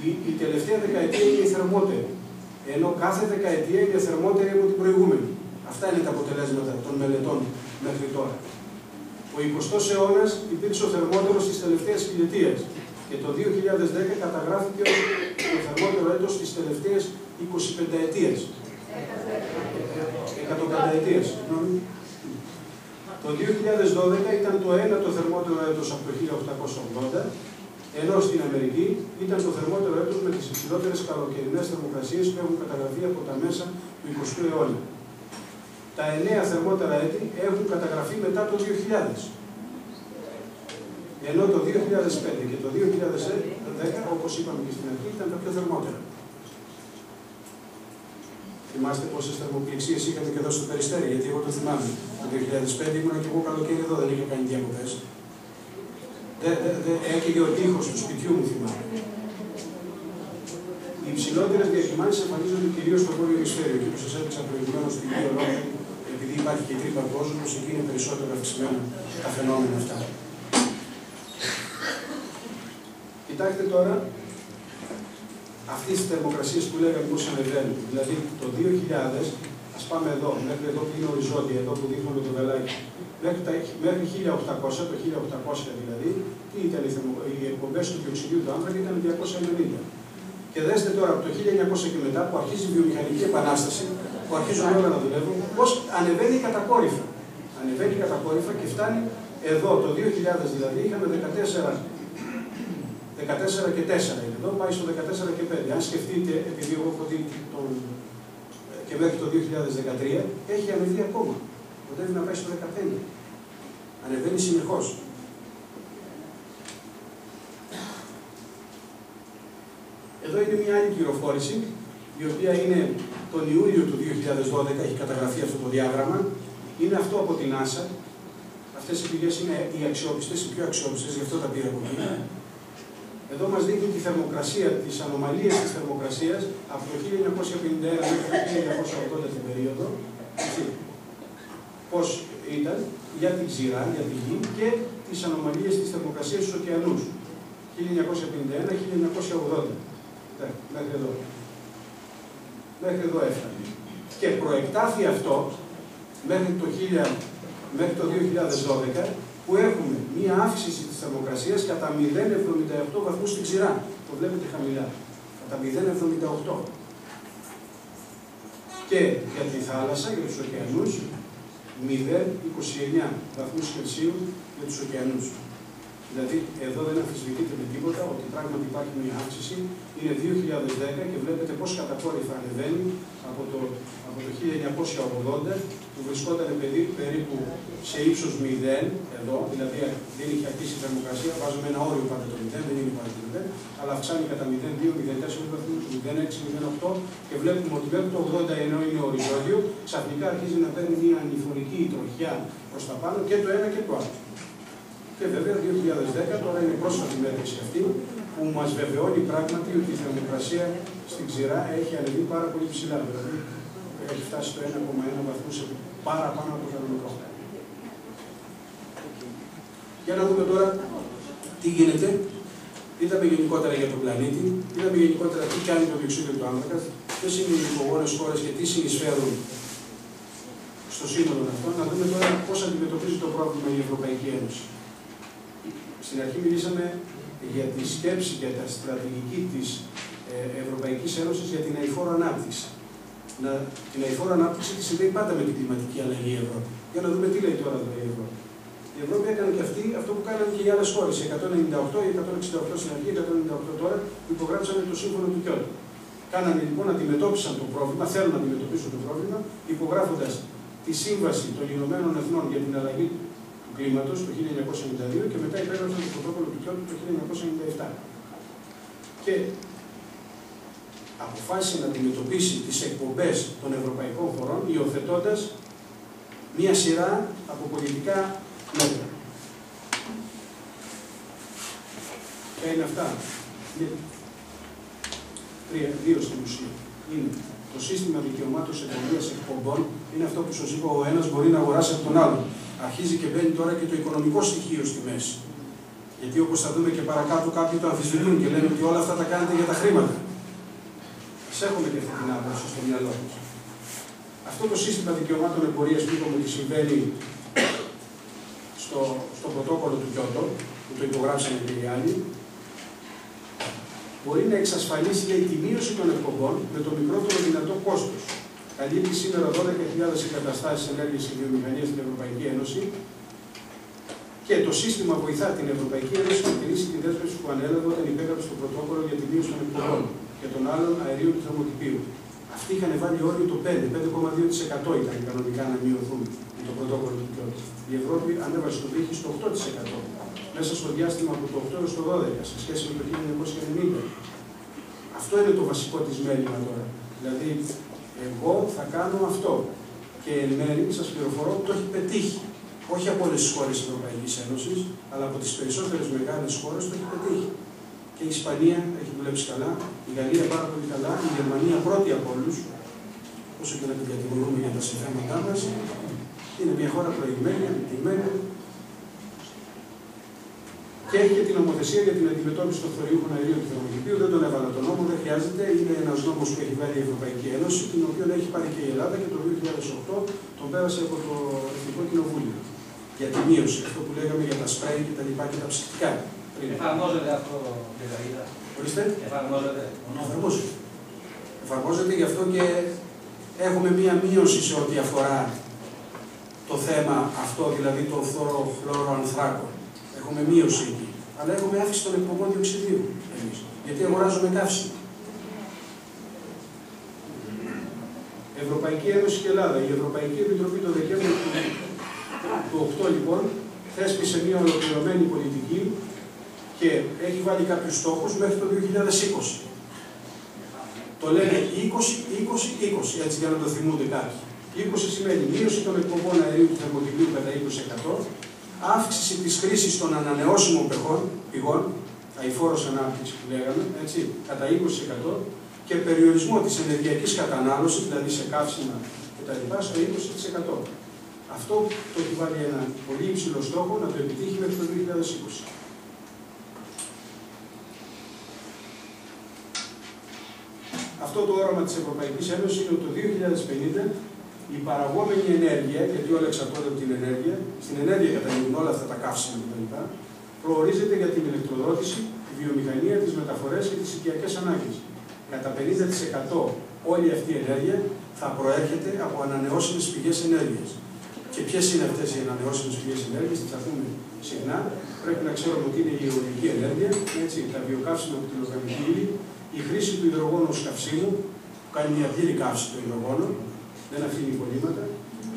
Η, η τελευταία δεκαετία είναι η θερμότερη. Ενώ κάθε δεκαετία είναι θερμότερη από την προηγούμενη. Αυτά είναι τα αποτελέσματα των μελετών μέχρι τώρα. Ο 20ο αιώνας υπήρξε ο θερμότερος της τελευταίας χιλιετίας. Και το 2010 καταγράφηκε το θερμότερο έτος της τελευταίας 25 ετίας. Εκατοκαταετίας. Το 2012 ήταν το ένατο θερμότερο έτος από το 1880, ενώ στην Αμερική ήταν το θερμότερο έτος με τις υψηλότερες καλοκαιρινές θερμοκρασίες που έχουν καταγραφεί από τα μέσα του 20ου αιώνα. Τα εννέα θερμότερα έτη έχουν καταγραφεί μετά το 2000. Ενώ το 2005 και το 2010, όπως είπαμε και στην αρχή, ήταν τα πιο θερμότερα. Θυμάστε πόσες θερμοπληξίες είχαμε και εδώ στο Περιστέρι, γιατί εγώ το θυμάμαι. Το 2005 ήμουν και εγώ καλοκαίρι εδώ, δεν είχα κάνει διακοπές. Έκαιγε ο τείχος του σπιτιού μου, θυμάμαι. Οι υψηλότερες διακυμάνσεις εμφανίζονται κυρίως στο βόρειο ημισφαίριο. Και όπω σας έδειξα προηγουμένως στην Κίο επειδή υπάρχει και τρύπα κόσμος, εκεί είναι περισσότερο αυξημένα τα φαινόμενα αυτά. Κοιτάξτε τώρα αυτές τι θερμοκρασίες που λέγαμε πώ ανεβαίνουν. Δηλαδή το 2000, ας πάμε εδώ, μέχρι εδώ που είναι οριζόντια, εδώ που δείχνουμε το βελάκι, μέχρι, τα, μέχρι 1800, το 1800 δηλαδή, τι ήταν οι, θερμο, οι εκπομπές του διοξιδίου του άνθρακα ήταν 290. Και δέστε τώρα από το 1900 και μετά που αρχίζει η βιομηχανική επανάσταση, που αρχίζουν όλα να δουλεύουν, πώς ανεβαίνει κατακόρυφα. Ανεβαίνει κατακόρυφα και φτάνει εδώ το 2000 δηλαδή, είχαμε 14 14 και 4 είναι εδώ, πάει στο 14 και 5. Αν σκεφτείτε, επειδή εγώ έχω δει τον, και μέχρι το 2013, έχει ανεβεί ακόμα. Κοντεύει να πάει στο 15. Ανεβαίνει συνεχώς. Εδώ είναι μια άλλη πληροφόρηση, η οποία είναι τον Ιούλιο του 2012, έχει καταγραφεί αυτό το διάγραμμα. Είναι αυτό από την NASA. Αυτές οι πηγές είναι οι αξιόπιστες, οι πιο αξιόπιστες, γι' αυτό τα πήρα από εκεί. Εδώ μας δείχνει τη θερμοκρασία, τις ανομαλίες της θερμοκρασίας από το 1951 μέχρι το 1980 την περίοδο. Έτσι. Πώς ήταν; Για την ξηρά, για τη γη και τις ανομαλίες της θερμοκρασίας στους ωκεανούς. 1951-1980. Μέχρι εδώ. Μέχρι εδώ έφτανε. Και προεκτάθη αυτό μέχρι το, 1000, μέχρι το 2012 που έχουμε μία αύξηση της θερμοκρασίας κατά 0,78 βαθμούς στην ξηρά. Το βλέπετε χαμηλά. Κατά 0,78. Και για τη θάλασσα, για τους ωκεανούς, 0,29 βαθμούς Κελσίου για τους ωκεανούς. Δηλαδή, εδώ δεν αμφισβητείται με τίποτα ότι πράγματι υπάρχει μια αύξηση. Είναι 2010 και βλέπετε πώς κατακόρυφα ανεβαίνει από το, από το 1980 που βρισκόταν περίπου σε ύψος 0 εδώ, δηλαδή δεν είχε αρχίσει η θερμοκρασία, βάζουμε ένα όριο πάντα το 0, δεν είναι πάντα το 0, αλλά αυξάνει κατά 0,2, 0,4 βαθμούς, 0,6, 0,8 και βλέπουμε ότι μέχρι το 80 ενώ είναι οριζόντιο, ξαφνικά αρχίζει να παίρνει μια ανηφορική τροχιά προς τα πάνω και το ένα και το άλλο. Και βέβαια 2010 τώρα είναι πρόσφατη μέτρηση αυτή που μας βεβαιώνει πράγματι ότι η θερμοκρασία στην ξηρά έχει ανεβεί πάρα πολύ ψηλά. Δηλαδή έχει φτάσει στο 1,1 βαθμού σε πάρα πάνω από το κανονικό. Για να δούμε τώρα τι γίνεται είδαμε γενικότερα για τον πλανήτη, είδαμε γενικότερα τι κάνει το διοξείδιο του άνθρακα, ποιες είναι οι υπογόνες χώρες και τι συνεισφέρουν στο σύνολο αυτό. Να δούμε τώρα πώς αντιμετωπίζει το πρόβλημα η Ευρωπαϊκή Ένωση. Στην αρχή μιλήσαμε για τη σκέψη, για τα στρατηγική της ε, Ευρωπαϊκής Ένωσης για την αηφόρο ανάπτυξη. Να, την αηφόρο ανάπτυξη τη συνδέει πάντα με την κλιματική αλλαγή η Ευρώπη. Για να δούμε τι λέει τώρα η Ευρώπη. Η Ευρώπη έκανε και αυτή αυτό που κάνανε και οι άλλες χώρες. Οι 198, οι 168 στην αρχή, οι 198 τώρα, που υπογράψαν το σύμφωνο του Κιώτο. Κάνανε λοιπόν, αντιμετώπισαν το πρόβλημα, θέλουν να αντιμετωπίσουν το πρόβλημα, υπογράφοντας τη Σύμβαση των Ηνωμένων Εθνών για την αλλαγή του κλίματος το 1992 και μετά υπέγραψαν το πρωτόκολλο του Κιώτο το 1997. Και αποφάσισε να αντιμετωπίσει τις εκπομπές των ευρωπαϊκών χωρών, υιοθετώντας μία σειρά από πολιτικά μέτρα. Ποια είναι αυτά; Τρία, δύο στην ουσία. Είναι το σύστημα δικαιωμάτων εμπορία εκπομπών, είναι αυτό που σας είπα, ο ένας μπορεί να αγοράσει από τον άλλον. Αρχίζει και μπαίνει τώρα και το οικονομικό στοιχείο στη μέση. Γιατί όπως θα δούμε και παρακάτω, κάποιοι το αμφισβητούν και λένε ότι όλα αυτά τα κάνετε για τα χρήματα. Α έχουμε και αυτή την άποψη στο μυαλό μας. Αυτό το σύστημα δικαιωμάτων εμπορίας που είπαμε ότι συμβαίνει στο, στο πρωτόκολλο του Κιώτο, που το υπογράψαν και οι άλλοι, μπορεί να εξασφαλίσει λέει, τη μείωση των εκπομπών με το μικρότερο δυνατό κόστος. Καλύπτει σήμερα 12.000 εγκαταστάσεις ενέργειας και βιομηχανίας στην Ευρωπαϊκή Ένωση και το σύστημα βοηθά την Ευρωπαϊκή Ένωση να τηρήσει τη δέσμευση που ανέλαβε όταν υπέγραψε το πρωτόκολλο για τη μείωση των εκπομπών και των άλλων αερίων του θερμοκηπίου. Αυτοί είχαν βάλει όριο το 5, 5,2% ήταν κανονικά να μειωθούν με το πρωτόκολλο του Κιώτο. Η Ευρώπη ανέβασε το πύχη στο 8% μέσα στο διάστημα από το 8 έως το 12 σε σχέση με το 1990. Αυτό είναι το βασικό της μέλημα τώρα. Δηλαδή, εγώ θα κάνω αυτό. Και εν μέρει, σας πληροφορώ, το έχει πετύχει. Όχι από όλες τις χώρες της Ευρωπαϊκής Ένωσης, αλλά από τις περισσότερες μεγάλες χώρες το έχει πετύχει. Και η Ισπανία έχει δουλέψει καλά, η Γαλλία πάρα πολύ καλά, η Γερμανία πρώτη από όλους, όσο και να την κατηγορούμε για τα συμφέροντά μας, είναι μια χώρα προηγμένη, ανεπτυγμένη, και έχει και την νομοθεσία για την αντιμετώπιση των θωριούχων αερίων του θερμοκηπίου. Δεν τον έβαλα τον νόμο, δεν χρειάζεται. Είναι ένας νόμος που έχει βάλει η Ευρωπαϊκή Ένωση, την οποία έχει πάρει και η Ελλάδα και το 2008 τον πέρασε από το Εθνικό Κοινοβούλιο. Για τη μείωση, αυτό που λέγαμε για τα σπρέι και τα λοιπά και τα ψυχικά. Εφαρμόζεται αυτό, Λεγαίδα. Ορίστε. Εφαρμόζεται. Εφαρμόζεται. Εφαρμόζεται γι' αυτό και έχουμε μία μείωση σε ό,τι αφορά το θέμα αυτό, δηλαδή το φθόρο χλώρο ανθράκων. Έχουμε μείωση εκεί. Αλλά έχουμε αύξηση των εκπομπών διοξιδίου εμείς. Γιατί αγοράζουμε καύση. Ευρωπαϊκή Ένωση και Ελλάδα. Η Ευρωπαϊκή Επιτροπή το Δεκέμβριο του 8 λοιπόν θέσπισε μια ολοκληρωμένη πολιτική και έχει βάλει κάποιους στόχους μέχρι το 2020. Το λένε 20-20-20, έτσι για να το θυμούνται κάποιοι. 20 σημαίνει μείωση των εκπομπών αερίου του θερμοκηπίου κατά 20%, αύξηση της χρήσης των ανανεώσιμων πηγών, πηγών αηφόρος ανάπτυξης που λέγαμε, έτσι, κατά 20% και περιορισμό της ενεργειακής κατανάλωσης, δηλαδή σε καύσιμα κτλ. στο 20%. Αυτό το έχει βάλει ένα πολύ υψηλό στόχο να το επιτύχει μέχρι το 2020. Αυτό το όραμα της Ευρωπαϊκής Ένωσης είναι ότι το 2050 η παραγόμενη ενέργεια, γιατί όλα εξαρτώνται από την ενέργεια, στην ενέργεια καταλήγουν όλα αυτά τα καύσιμα κτλ. Προορίζεται για την ηλεκτροδότηση, τη βιομηχανία, τις μεταφορές και τις οικιακές ανάγκες. Κατά 50% όλη αυτή η ενέργεια θα προέρχεται από ανανεώσιμες πηγές ενέργειας. Και ποιες είναι αυτές οι ανανεώσιμες πηγές ενέργειας, τις ακούμε συχνά. Πρέπει να ξέρουμε ότι είναι η αιωλική ενέργεια, έτσι, τα βιοκαύσιμα από την οργανική ύλη, η χρήση του υδρογόνου ως καυσίμου, που κάνει μια πλήρη καύση του υδρογόνου, δεν αφήνει υπολείμματα.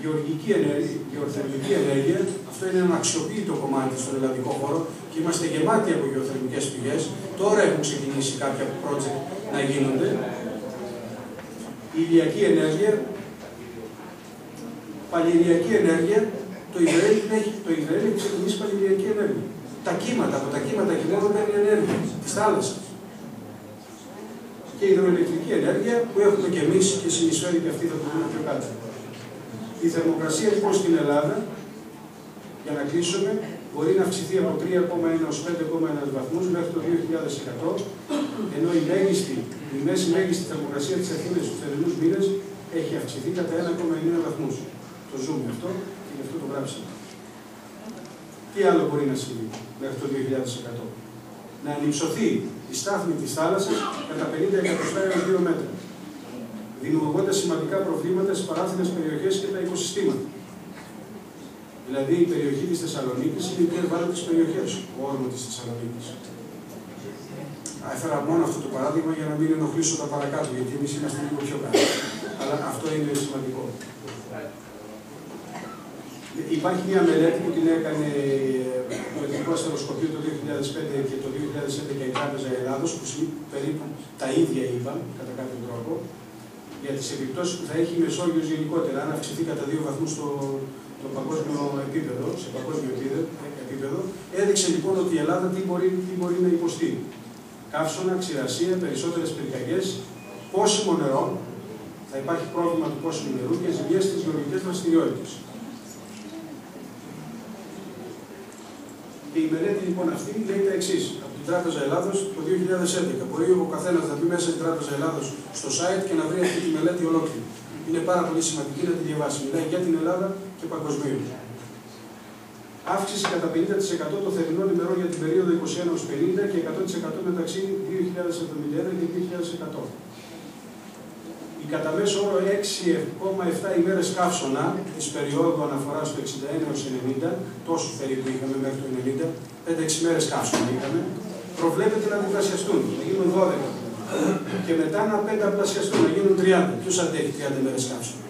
Γεωργική ενέργεια, γεωθερμική ενέργεια, αυτό είναι ένα αξιοποιητό κομμάτι στον ελλαδικό χώρο και είμαστε γεμάτοι από γεωθερμικές πηγές. Τώρα έχουν ξεκινήσει κάποια project να γίνονται. Η ηλιακή ενέργεια, παλιριακή ενέργεια, το Ισραήλ έχει, το Ισραήλ έχει ξεκινήσει παλιριακή ενέργεια. Τα κύματα, από τα κύματα χειμώνα παίρνει ενέργεια της θάλασσας και η υδροελεκτρική ενέργεια που έχουμε και εμείς και συνεισφέρει και αυτή θα το δούμε πιο κάτω. Η θερμοκρασία λοιπόν στην Ελλάδα, για να κλείσουμε, μπορεί να αυξηθεί από 3,1 έως 5,1 βαθμούς μέχρι το 2100, ενώ η, μέγιστη, η μέση μέγιστη θερμοκρασία της Αθήνας στους θερινούς μήνες έχει αυξηθεί κατά 1,9 βαθμούς. Το ζούμε αυτό και γι' αυτό το γράψαμε. Τι άλλο μπορεί να συμβεί μέχρι το 2100. Να ανυψωθεί η στάθμη της θάλασσας κατά 50 εκατοστά έως 2 μέτρα, δημιουργώντας σημαντικά προβλήματα στις παράθυνες περιοχές και τα οικοσυστήματα. Δηλαδή η περιοχή της Θεσσαλονίκης είναι η πιο ευάλωτη περιοχές, ο όρμο της Θεσσαλονίκης. Έφερα μόνο αυτό το παράδειγμα για να μην ενοχλήσω τα παρακάτω, γιατί εμείς είμαστε λίγο πιο κάτω. Αλλά αυτό είναι σημαντικό. Υπάρχει μια μελέτη που την έκανε το Εθνικό Αστεροσκοπείο το 2005 και το 2011 η Τράπεζα Ελλάδος, που περίπου τα ίδια είπαν, κατά κάποιο τρόπο, για τις επιπτώσεις που θα έχει η Μεσόγειος γενικότερα, αν αυξηθεί κατά δύο βαθμούς στο, το παγκόσμιο επίπεδο, σε παγκόσμιο επίπεδο, έδειξε λοιπόν ότι η Ελλάδα τι μπορεί, τι μπορεί να υποστεί. Καύσωνα, ξηρασία, περισσότερες πυρκαγιές, πόσιμο νερό, θα υπάρχει πρόβλημα του πόσιμου νερού και ζημιές στις γεωργικές δραστηριότητες. Και η μελέτη λοιπόν αυτή λέει τα εξής. Από την Τράπεζα Ελλάδος το 2011. Μπορεί ο καθένας να μπει μέσα στην Τράπεζα Ελλάδος στο site και να βρει αυτή τη μελέτη ολόκληρη. Είναι πάρα πολύ σημαντική να τη διαβάσει. Μιλάει για την Ελλάδα και παγκοσμίως. Αύξηση κατά 50% των θερινών ημερών για την περίοδο 21-50 και 100% μεταξύ 2071 και 2100. Η κατά μέσο όρο 6,7 ημέρες καύσωνα της περίοδου αναφοράς του 61 90, τόσο περίπου είχαμε μέχρι το 90, 5-6 μέρες καύσωνα είχαμε, προβλέπεται να διπλασιαστούν, να γίνουν 12 και μετά να πενταπλασιαστούν, να γίνουν 30. Ποιος αντέχει 30 μέρες καύσωνα;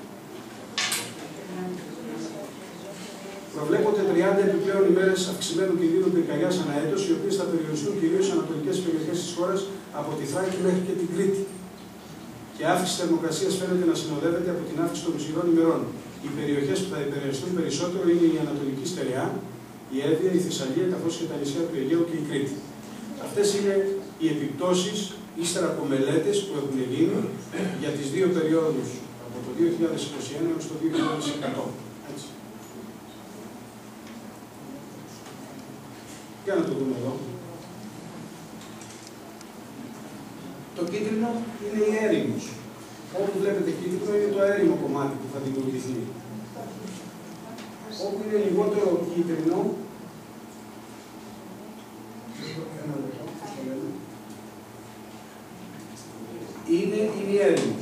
Προβλέπονται 30 επιπλέον ημέρες αυξημένου κινδύνου πυρκαγιάς ανά έτος, οι οποίες θα περιοριστούν κυρίως σε ανατολικές περιοχές της χώρας από τη Θράκη μέχρι και την Κρήτη. Και αύξηση θερμοκρασίας φαίνεται να συνοδεύεται από την αύξηση των ψηλών ημερών. Οι περιοχές που θα επηρεαστούν περισσότερο είναι η Ανατολική Στερεά, η Εύβοια, η Θεσσαλία καθώς και τα νησιά του Αιγαίου και η Κρήτη. Αυτές είναι οι επιπτώσεις ύστερα από μελέτες που έχουν γίνει για τις δύο περιόδους από το 2021 έως το 2100. Για να το δούμε εδώ. Το κίτρινο είναι η έρημος. Όπου βλέπετε κίτρινο είναι το έρημο κομμάτι που θα δημιουργηθεί. Όπου είναι λιγότερο κίτρινο, είναι η έρημος.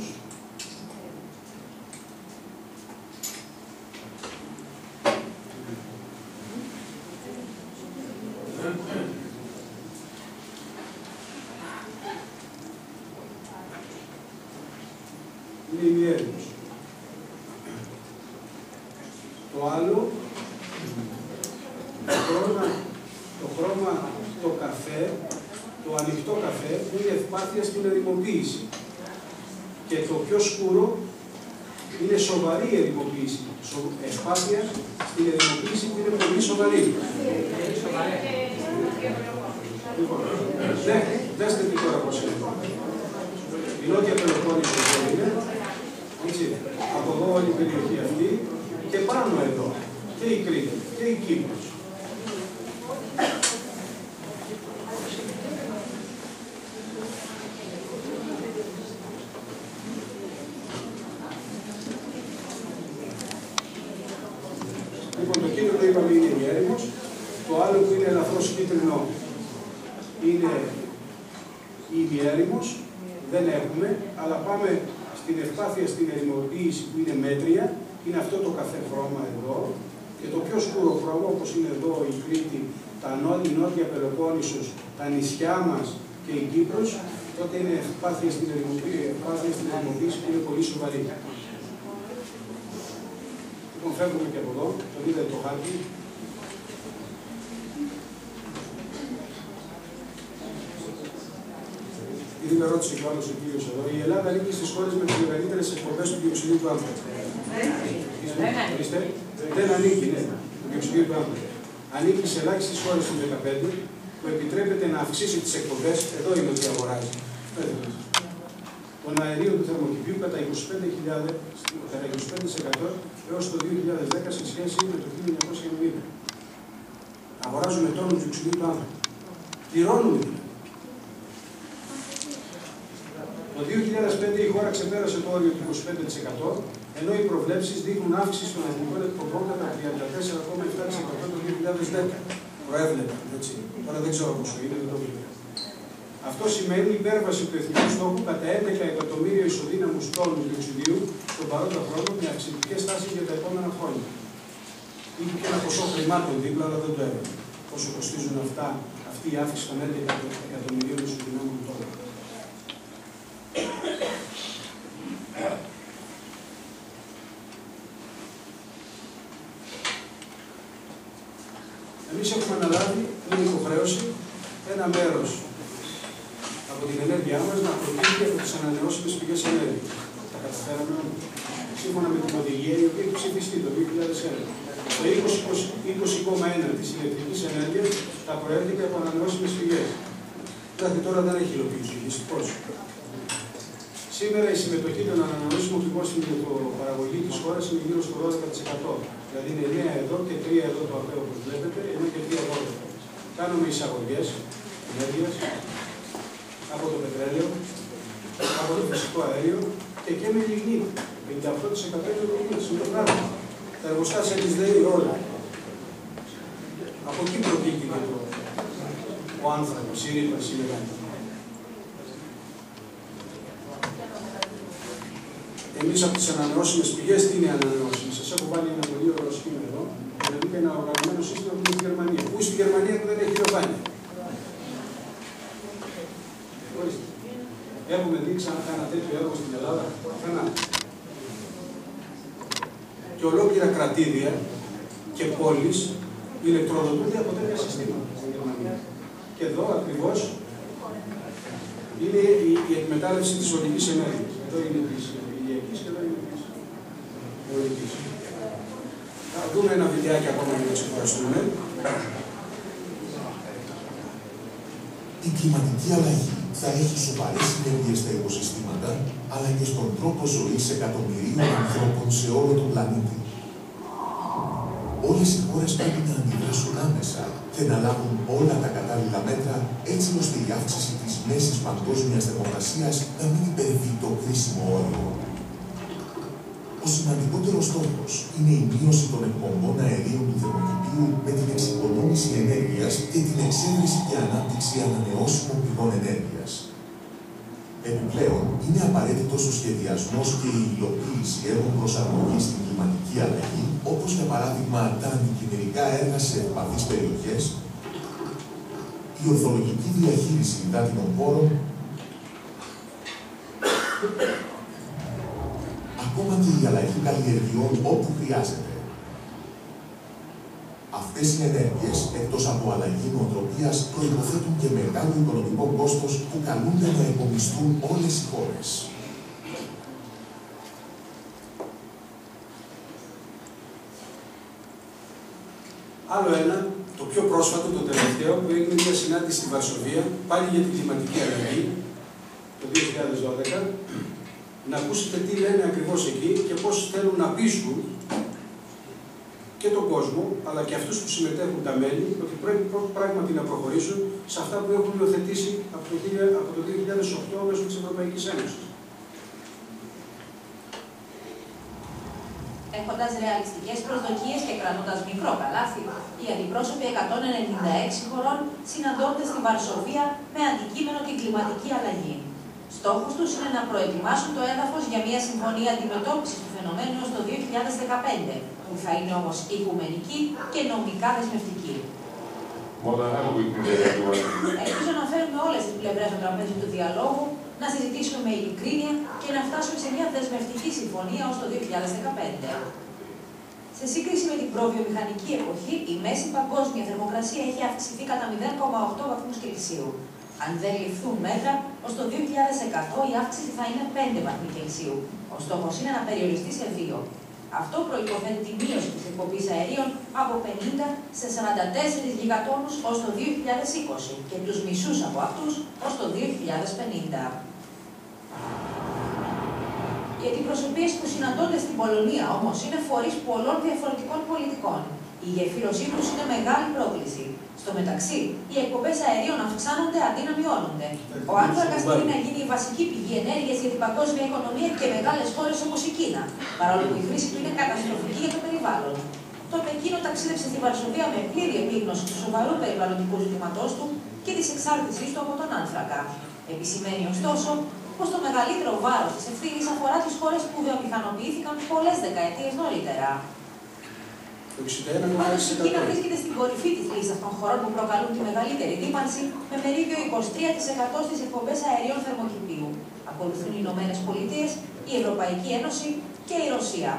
Ήδη με ρώτησε και ο άλλο ο κύριο εδώ. Η Ελλάδα ανήκει στις χώρες με τις μεγαλύτερες εκπομπές του διοξιδίου του άνθρακα. Δεν ανήκει, ναι, του διοξιδίου του άνθρακα. Ανήκει σε ελάχιστες χώρες του 15 που επιτρέπεται να αυξήσει τις εκπομπές. Εδώ είναι ότι αγοράζει των αερίων του θερμοκηπίου κατά 25%, κατά 25 έως το 2010 σε σχέση με το 1990. Αγοράζουμε τόνους διοξιδίου του άνθρακα. Πληρώνουμε δηλαδή. Το 2005 η χώρα ξεπέρασε το όριο του 25%, ενώ οι προβλέψεις δείχνουν αύξηση των εθνικών εκπομπών κατά 34,7% το 2010. Προέβλεπαν, έτσι. Τώρα δεν ξέρω πόσο είναι, δεν το βλέπω. Αυτό σημαίνει υπέρβαση του εθνικού στόχου κατά 11 εκατομμύρια ισοδύναμους τόνους διοξιδίου στον παρόντα χρόνο με αυξητικές τάσεις για τα επόμενα χρόνια. Είχε και ένα ποσό χρημάτων δίπλα, αλλά δεν το έβαλε. Πόσο κοστίζουν αυτά, αυτή η αύξηση των 11 εκατομμυρίων ισοδυνάμων τόνου. Εμεί έχουμε αναλάβει μια υποχρέωση ένα μέρο από την ενέργειά μα να προκύπτει από τι ανανεώσιμε πηγέ ενέργεια. Τα καταφέραμε όλα. Σύμφωνα με την οδηγία η οποία έχει ψηφιστεί το 2001. Το 20,1 τη ηλεκτρική ενέργεια θα προέρχεται από ανανεώσιμε πηγέ. Δηλαδή τώρα δεν έχει υλοποιήσει, δυστυχώ. Σήμερα η συμμετοχή των ανανεώσιμων πηγών στην παραγωγή τη χώρα είναι γύρω στο 12%. Δηλαδή είναι 9 εδώ και 3 εδώ το απέο όπως βλέπετε, ενώ και 3 εδώ. Κάνουμε εισαγωγές ενέργειας από το πετρέλαιο, από το φυσικό αέριο και και με λιγνίτη. 58% είναι το λιγνίτη, είναι το πράγμα. Τα εργοστάσια της ΔΕΗ όλα. Από εκεί προκύπτει και το, ο άνθρωπο, η ρήπανση μεγάλη. Εμείς από τις ανανεώσιμες πηγές, τι είναι ανανεώσιμες; Σας έχω βάλει ένα πολύ ωραίο σχήμα εδώ. Δηλαδή και ένα οργανωμένο σύστημα που είναι στη Γερμανία. Πού στη Γερμανία που δεν έχει ηλιοφάνεια. Έχουμε δει ξανά ένα τέτοιο έργο στην Ελλάδα. Κανένα. Και ολόκληρα κρατήδια και πόλεις ηλεκτροδοτούνται από τέτοια συστήματα στην Γερμανία. Και εδώ ακριβώς είναι η, η εκμετάλλευση της ολική ενέργειας. Εδώ είναι τη ηλιακή και εδώ είναι τη ορική. Θα δούμε ένα βιντεάκι ακόμα για να εξετάσουμε. Η κλιματική αλλαγή θα έχει σοβαρές συνέπειες στα οικοσυστήματα, αλλά και στον τρόπο ζωής εκατομμυρίων ανθρώπων σε όλο τον πλανήτη. Όλες οι χώρες πρέπει να αντιδράσουν άμεσα και να λάβουν όλα τα κατάλληλα μέτρα, έτσι ώστε η αύξηση της μέσης παγκόσμιας θερμοκρασίας να μην υπερβεί το κρίσιμο όριο. Ο σημαντικότερος στόχος είναι η μείωση των εκπομπών αερίων του θερμοκηπίου με την εξοικονόμηση ενέργειας και την εξέβριση και ανάπτυξη ανανεώσιμων πηγών ενέργειας. Επιπλέον, είναι απαραίτητος ο σχεδιασμός και η υλοποίηση έργων προσαρμογής στην κλιματική αλλαγή, όπως για παράδειγμα τα αντικειμενικά έργα σε ευπαθείς περιοχές, η ορθολογική διαχείριση υδάτινων πόρων, ακόμα και η αλλαγή καλλιεργειών όπου χρειάζεται. Αυτές οι ενέργειες, εκτός από αλλαγή νοοτροπίας, προϋποθέτουν και μεγάλο οικονομικό κόστος που καλούνται να υπομισθούν όλες οι χώρες. Άλλο ένα, το πιο πρόσφατο, το τελευταίο, που έγινε μια συνάντηση στη Βαρσοβία, πάλι για την κλιματική αλλαγή, το 2012, να ακούσετε τι λένε ακριβώς εκεί και πώς θέλουν να πείσουν και τον κόσμο, αλλά και αυτούς που συμμετέχουν τα μέλη, ότι πρέπει πράγματι να προχωρήσουν σε αυτά που έχουν υιοθετήσει από το, από το 2008 μέσω της Ευρωπαϊκής Ένωσης. Έχοντας ρεαλιστικές προσδοκίες και κρατώντας μικρό καλάθι, οι αντιπρόσωποι 196 χωρών συναντώνται στη Βαρσοβία με αντικείμενο την κλιματική αλλαγή. Στόχος τους είναι να προετοιμάσουν το έδαφος για μια συμφωνία αντιμετώπισης του φαινομένου έως το 2015, που θα είναι όμως οικουμενική και νομικά δεσμευτική. Ελπίζω να φέρουμε όλες τις πλευρές του τραπέζι του διαλόγου, να συζητήσουμε με ειλικρίνεια και να φτάσουμε σε μια δεσμευτική συμφωνία ω το 2015. Σε σύγκριση με την προβιομηχανική εποχή, η μέση παγκόσμια θερμοκρασία έχει αυξηθεί κατά 0,8 βαθμούς Κελσίου. Αν δεν ληφθούν μέτρα, ως το 2100 η αύξηση θα είναι 5 βαθμοί Κελσίου. Ο στόχος είναι να περιοριστεί σε 2. Αυτό προϋποθέτει τη μείωση της εκπομπής αερίων από 50 σε 44 γιγατόνους ως το 2020 και τους μισούς από αυτούς ως το 2050. Οι αντιπροσωπείες που συναντώνται στην Πολωνία όμως είναι φορείς πολλών διαφορετικών πολιτικών. Η γεφύρωσή τους είναι μεγάλη πρόκληση. Στο μεταξύ, οι εκπομπές αερίων αυξάνονται αντί να μειώνονται. Ο άνθρακας μπορεί να γίνει η βασική πηγή ενέργειας για την παγκόσμια οικονομία και μεγάλες χώρες όπως η Κίνα, παρόλο που η χρήση του είναι καταστροφική για το περιβάλλον. Το Πεκίνο ταξίδεψε στη Βαρσοβία με πλήρη επίγνωση του σοβαρού περιβαλλοντικού ζητήματός του και της εξάρτησής του από τον άνθρακα. Επισημαίνει ωστόσο πως το μεγαλύτερο βάρος της ευθύνης αφορά τις χώρες που βιομηχανοποιήθηκαν πολλές δεκαετίες νωρίτερα. Το 61 Πάντως η Κίνα 60%. βρίσκεται στην κορυφή της λίστα των χωρών που προκαλούν τη μεγαλύτερη ρήπανση με μερίδιο 23% στις εκπομπές αερίων θερμοκηπίου. Ακολουθούν οι Ηνωμένες Πολιτείες, η Ευρωπαϊκή Ένωση και η Ρωσία.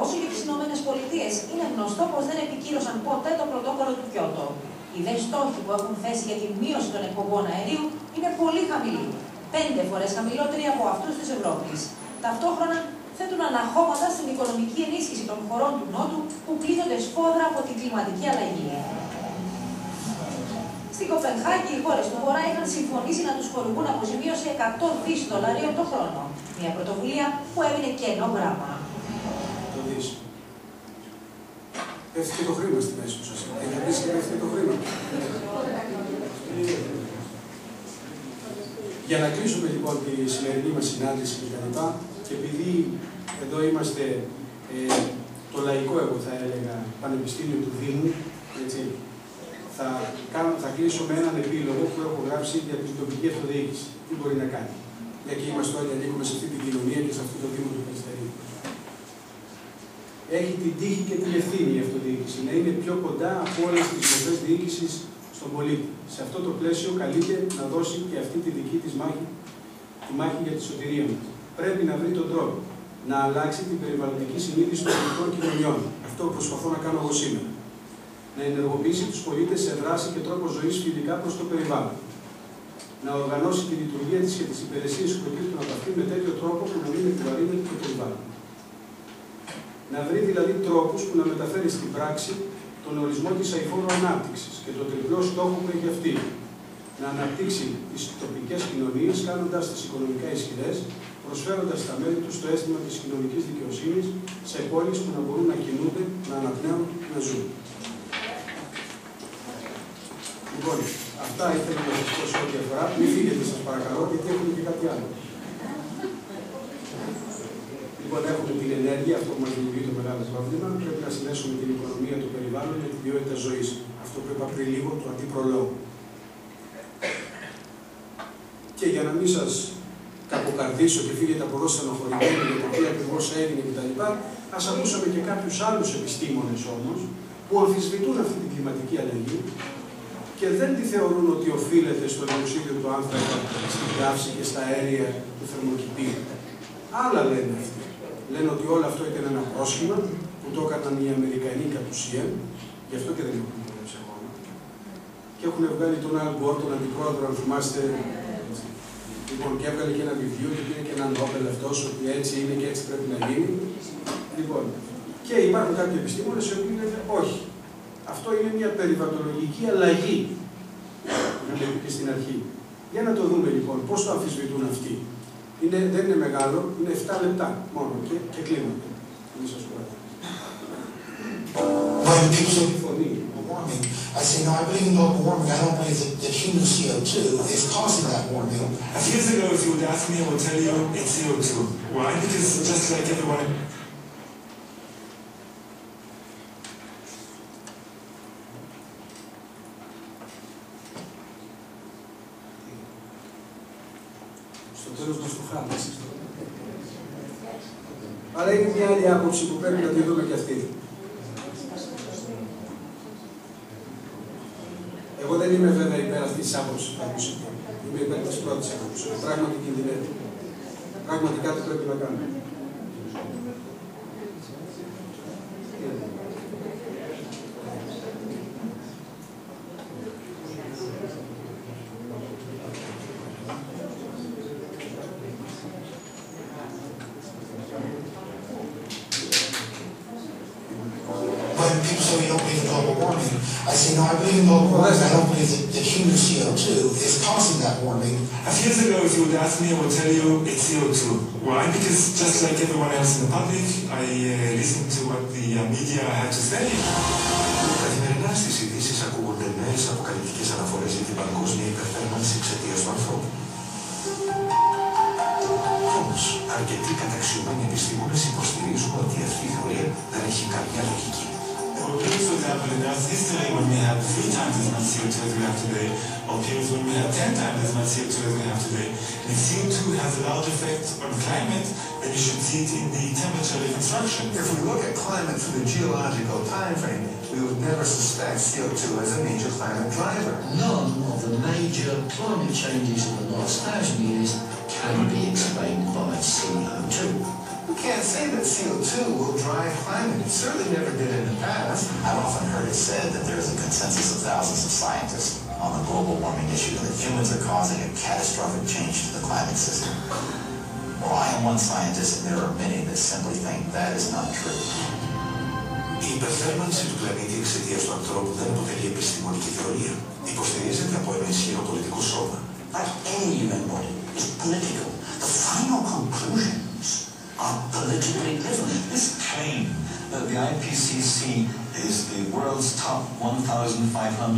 Όσο για τις Ηνωμένες Πολιτείες, είναι γνωστό πως δεν επικύρωσαν ποτέ το πρωτόκολλο του Κιώτο. Οι δε στόχοι που έχουν θέσει για τη μείωση των εκπομπών αερίου είναι πολύ χαμηλοί. Πέντε φορές χαμηλότεροι από αυτούς της Ευρώπης. Ταυτόχρονα θέτουν αναχώματα στην οικονομική ενίσχυση των χωρών του Νότου που πλήττονται σφόδρα από την κλιματική αλλαγή. Στην Κοπενχάγη, οι χώρες του Βορρά είχαν συμφωνήσει να τους χορηγούν αποζημίωση 100 δι δολαρίων το χρόνο. Μια πρωτοβουλία που έμεινε κενό γράμμα. Το δεις. Πέφτει και το χρήμα στη μέση του σας. Έχει αρχίσει και πέφτει και το χρήμα. Για να κλείσουμε λοιπόν τη σημερινή μας συνάντηση και τα λοιπά, και επειδή εδώ είμαστε ε, το λαϊκό, εγώ θα έλεγα, πανεπιστήμιο του Δήμου, έτσι, θα, κάνω, θα κλείσω με έναν επίλογο που έχω γράψει για την τοπική αυτοδιοίκηση. Τι μπορεί να κάνει. Γιατί είμαστε όλοι ανήκουμε σε αυτή την κοινωνία και σε αυτό το Δήμο του Περιστερίου. Έχει την τύχη και την ευθύνη η αυτοδιοίκηση να είναι πιο κοντά από όλες τις μορφές διοίκησης στον πολίτη. Σε αυτό το πλαίσιο καλείται να δώσει και αυτή τη δική της μάχη, τη μάχη για τη σωτηρία μας. Πρέπει να βρει τον τρόπο να αλλάξει την περιβαλλοντική συνείδηση των ελληνικών κοινωνιών. Αυτό προσπαθώ να κάνω εγώ σήμερα. Να ενεργοποιήσει τους πολίτες σε δράση και τρόπο ζωής φιλικά προς το περιβάλλον. Να οργανώσει τη λειτουργία της και τις υπηρεσίες που προκύπτουν από αυτή με τέτοιο τρόπο που να μην επιβαρύνεται το περιβάλλον. Να βρει δηλαδή τρόπους που να μεταφέρει στην πράξη τον ορισμό της αηφόρου ανάπτυξης και τον τριπλό στόχο που έχει αυτή. Να αναπτύξει τις τοπικές κοινωνίες, κάνοντας τις οικονομικά ισχυρές, προσφέροντας στα μέλη τους το αίσθημα της κοινωνικής δικαιοσύνης σε πόλεις που να μπορούν να κινούνται, να αναπνέουν και να ζουν. Λοιπόν, αυτά ήθελα να σας πω σε ό,τι αφορά. Μην φύγετε, σας παρακαλώ, γιατί έχουμε και κάτι άλλο. Λοιπόν, έχουμε την ενέργεια, αυτό που μας δημιουργεί το μεγάλο πρόβλημα. Πρέπει να συνδέσουμε την οικονομία, το περιβάλλον και την ποιότητα ζωής. Αυτό που είπα πριν λίγο, το αντίπρολόγο. Και για να μην σας κακοκαρδίσω και φύγετε από εδώ στενοχωρημένοι για το τι ακριβώς έγινε κτλ., ας ακούσαμε και κάποιους άλλους επιστήμονες όμως που αμφισβητούν αυτή την κλιματική αλλαγή και δεν τη θεωρούν ότι οφείλεται στο διοξείδιο του άνθρακα, στην καύση και στα αέρια του θερμοκηπίου. Άλλα λένε αυτοί. Λένε ότι όλο αυτό ήταν ένα πρόσχημα που το έκαναν οι Αμερικανοί κατ' ουσίαν, γι' αυτό και δεν έχουν δουλέψει ακόμα. Και έχουν βγάλει τον Al Gore, τον αντιπρόεδρο, αν θυμάστε. Λοιπόν, και έβγαλε και ένα βιβλίο και πήρε και ένα Νόμπελ αυτό, ότι έτσι είναι και έτσι πρέπει να γίνει. Λοιπόν, και υπάρχουν κάποιοι επιστήμονες οι οποίοι λένε όχι. Αυτό είναι μια περιβαλλοντολογική αλλαγή. Να το και στην αρχή. Για να το δούμε λοιπόν, πώς το αμφισβητούν αυτοί. Είναι, δεν είναι μεγάλο, είναι 7 λεπτά μόνο και, και κλείνουμε. Μην σας κουράζω. I say, no, I believe in global warming. I don't believe that, that human CO2 is causing that warming. A few years ago, if you would ask me, I would tell you it's CO2. Why? Because just like everyone Στο τέλος μας το χάμεσαι. Αλλά είναι μια άλλη άποψη που πρέπει να τη δούμε και αυτή. Εγώ δεν είμαι βέβαια υπέρ αυτής της άποψης που ακούσατε. Είμαι υπέρ της πρώτης άποψης. ότι Πράγματι κινδυνεύει. Πράγματι κάτι πρέπει να κάνουμε. When people say we don't believe in global warming. I say, no, I believe in global warming. I don't believe that, that human CO2 is causing that warming. A few years ago, if you would ask me, I would tell you it's CO2. Why? Because just like everyone else in the public, I uh, listen to what the uh, media had to say. Καθημερινά στις ειδήσεις ακούγονται νέες αποκαλυπτικές αναφορές για την παγκόσμια υπερθέρμανση εξαιτίας του ανθρώπου. Όμως, αρκετοί καταξιωμένοι επιστήμονες υποστηρίζουν ότι αυτή η θεωρία δεν έχει καμιά λογική. Or periods, for example, in Earth's history, when we have three times as much CO2 as we have today, or periods when we have ten times as much CO2 as we have today. And if CO2 has a large effect on climate, then you should see it in the temperature reconstruction. If we look at climate through the geological time frame, we would never suspect CO2 as a major climate driver. None of the major climate changes of the last thousand years can be explained by CO2. We can't say that CO2 will drive climate. It certainly never did in the past. I've often heard it said that there is a consensus of thousands of scientists on the global warming issue and that humans are causing a catastrophic change to the climate system. Well, I am one scientist and there are many that simply think that is not true. Η υπερθέρμανση του πλανήτη εξαιτία του ανθρώπου δεν αποτελεί επιστημονική θεωρία. Υποστηρίζεται από ένα ισχυρό πολιτικό σώμα. But any human body is political. The final conclusions are politically driven. This claim that the IPCC is the world's top 1,500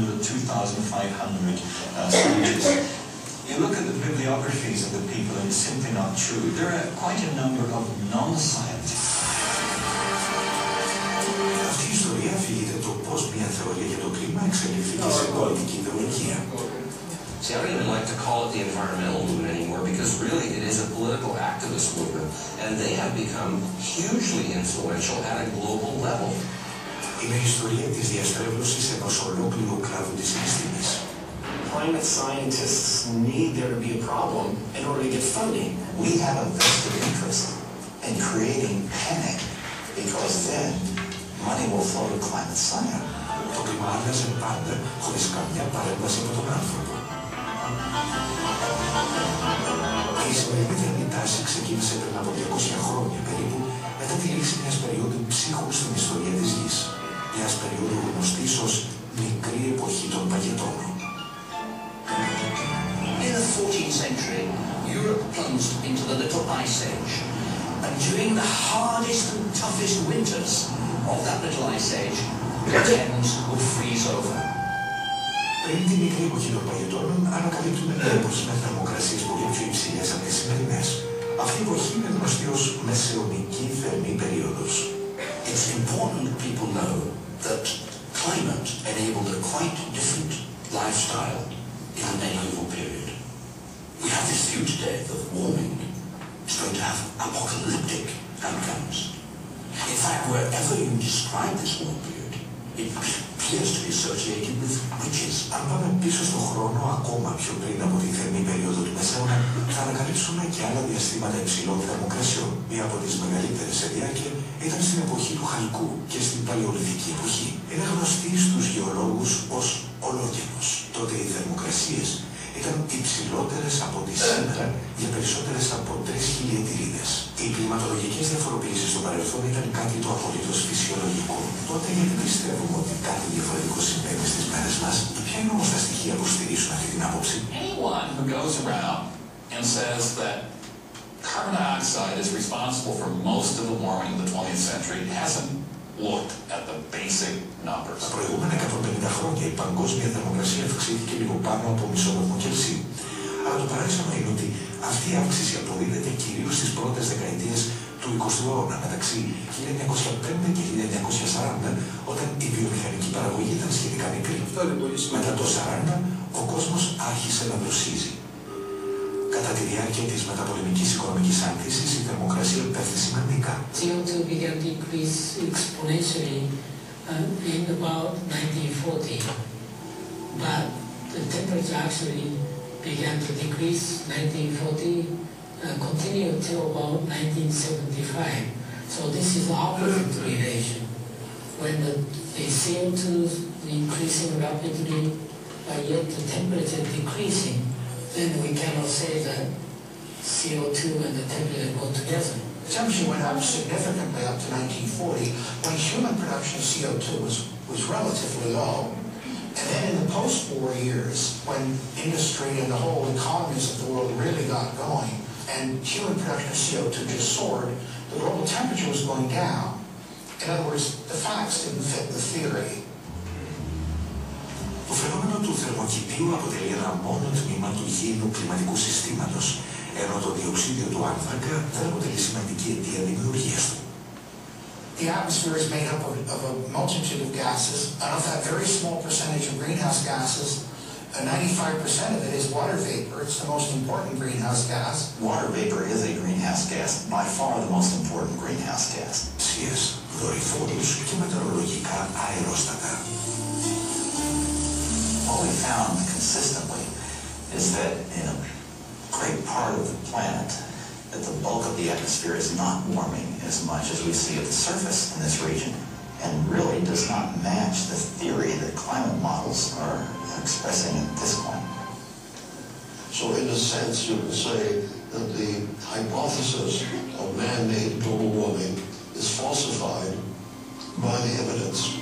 or 2,500 uh, scientists. You look at the bibliographies of the people and it's simply not true. There are quite a number of non-scientists. Αυτή η ιστορία αφηγείται το πώς μια θεωρία για το κλίμα εξελίχθηκε σε πολιτική ιδεολογία. See, I don't even like to call it the environmental movement anymore because really it is a political activist movement and they have become hugely influential at a global level. Είναι η ιστορία της διαστρέβλωσης ενός ολόκληρου κλάδου της επιστήμης. Climate scientists need there to be a problem in order to get funding. We have a vested interest in creating panic because then money will flow to climate science. Το κλίμα άλλαζε πάντα χωρίς καμιά παρέμβαση από τον άνθρωπο. Η σημερινή τάση ξεκίνησε πριν από 200 χρόνια περίπου μετά τη λήξη μιας περίοδου ψύχου στην ιστορία της γης. Μιας περίοδου γνωστής ως μικρή εποχή των παγετώνων. In the 14th century, Europe plunged into the Little Ice Age. And during the hardest and toughest winters of that Little Ice Age, the Thames would freeze over. Πριν τη μικρή εποχή των παγετώνων, ανακαλύπτουμε μια εποχή με θερμοκρασίες πολύ πιο υψηλές από τις σημερινές. Αυτή η εποχή είναι γνωστή ως μεσαιωνική θερμή περίοδος. It's important that people know that climate enabled a quite different lifestyle in the medieval period. We have this view today that warming is going to have apocalyptic outcomes. In fact, wherever you describe this warm period, it appears to be associated with witches. Αν πάμε πίσω στον χρόνο, ακόμα πιο πριν από τη θερμή περίοδο του Μεσαίωνα, θα ανακαλύψουμε και άλλα διαστήματα υψηλών θερμοκρασιών. Μία από τις μεγαλύτερες σε διάρκεια ήταν στην εποχή του Χαλκού και στην Παλαιολιθική εποχή. Είναι γνωστή στους γεωλόγους ως ολόγενος. Τότε οι θερμοκρασίες ήταν υψηλότερες από ό,τι σήμερα για περισσότερες από 3 χιλιετηρίδες. Οι κλιματολογικές διαφοροποιήσεις στο παρελθόν ήταν κάτι το απολύτως φυσιολογικό. Τότε γιατί πιστεύουμε ότι κάτι διαφορετικό συμβαίνει στις μέρες μας; Ποια είναι όμως τα στοιχεία που στηρίζουν αυτή την άποψη; Anyone who goes around and says that carbon dioxide is responsible for most of the warming of the 20th century hasn't looked at the basic numbers. Τα προηγούμενα 150 χρόνια η παγκόσμια θερμοκρασία αυξήθηκε λίγο πάνω από μισό βαθμό Κελσίου. Αλλά το παράξενο είναι ότι αυτή η αύξηση αποδίδεται κυρίως στις πρώτες δεκαετίες του 20ου αιώνα, μεταξύ 1905 και 1940, όταν η βιομηχανική παραγωγή ήταν σχετικά μικρή. Μετά το 40, ο κόσμος άρχισε να δροσίζει. Κατά τη διάρκεια της μεταπολεμικής οικονομικής άνθησης, η θερμοκρασία πέφτει σημαντικά. CO2 began to decrease exponentially uh, in about 1940, but the temperature actually began to decrease 1940, uh, continued till about 1975. So this is the opposite relation. When the, the CO2 is increasing rapidly, but yet the temperature decreasing, then we cannot say that CO2 and the temperature go together. The temperature went up significantly up to 1940 when human production of CO2 was, was relatively low. And then in the post-war years, when industry and the whole economies of the world really got going, and human production of CO2 just soared, the global temperature was going down. In other words, the facts didn't fit the theory. Το φαινόμενο του θερμοκηπίου αποτελεί ένα μόνο τμήμα του γήινου κλιματικού συστήματος, ενώ το διοξίδιο του άνθρακα δεν αποτελεί σημαντική αιτία δημιουργίας του. The atmosphere is made up of, of a multitude of gases, and of that very small percentage of greenhouse gases, uh, 95% of it is water vapor. It's the most important greenhouse gas. Water vapor is a greenhouse gas, by far the most important greenhouse gas. Ουσίες, δορυφόρους και μετεωρολογικά αερόστατα. We found consistently is that in a great part of the planet, that the bulk of the atmosphere is not warming as much as we see at the surface in this region, and really does not match the theory that climate models are expressing at this point. So in a sense, you can say that the hypothesis of man-made global warming is falsified by the evidence.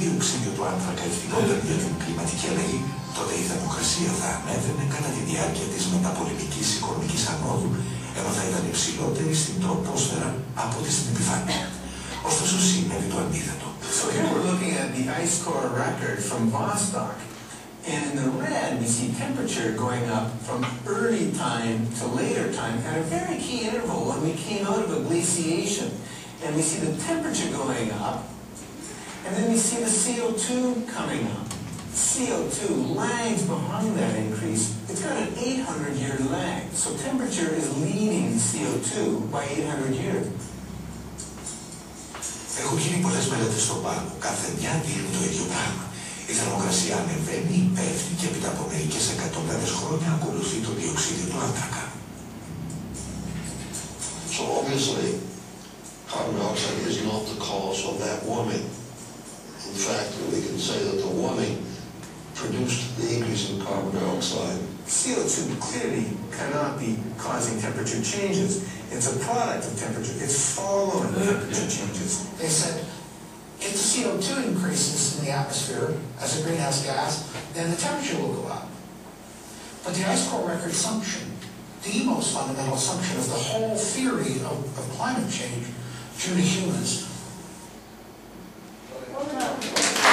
Διοξίδιο του άνθρακα ευθυνόταν για την κλιματική αλλαγή, τότε η θερμοκρασία θα ανέβαινε κατά τη διάρκεια της μεταπολεμικής οικονομικής ανόδου, ενώ θα ήταν υψηλότερη στην τροπόσφαιρα από ό,τι στην επιφάνεια. Ωστόσο συνέβη το αντίθετο. So here we're looking at the ice core record from Vostok. And in the red, we see temperature going up from early time to later time at a very key interval when we came out of a glaciation. And we see the temperature going up, and then we see the CO2 coming up. CO2 lags behind that increase. It's got an 800-year lag. So temperature is leading CO2 by 800 years. Έχουν γίνει πολλές μελέτες στον πάγκο. Κάθε μια δείχνει το ίδιο πράγμα. Η θερμοκρασία ανεβαίνει, πέφτει και έπειτα από μερικές εκατοντάδες χρόνια ακολουθεί το διοξίδιο του άνθρακα. So obviously, carbon dioxide is not the cause of that warming. In fact, we can say that the warming produced the increase in carbon dioxide. CO2 clearly cannot be causing temperature changes. It's a product of temperature. It's following temperature changes. They said, if the CO2 increases in the atmosphere as a greenhouse gas, then the temperature will go up. But the ice core record assumption, the most fundamental assumption of the whole theory of, of climate change due to humans, Thank you.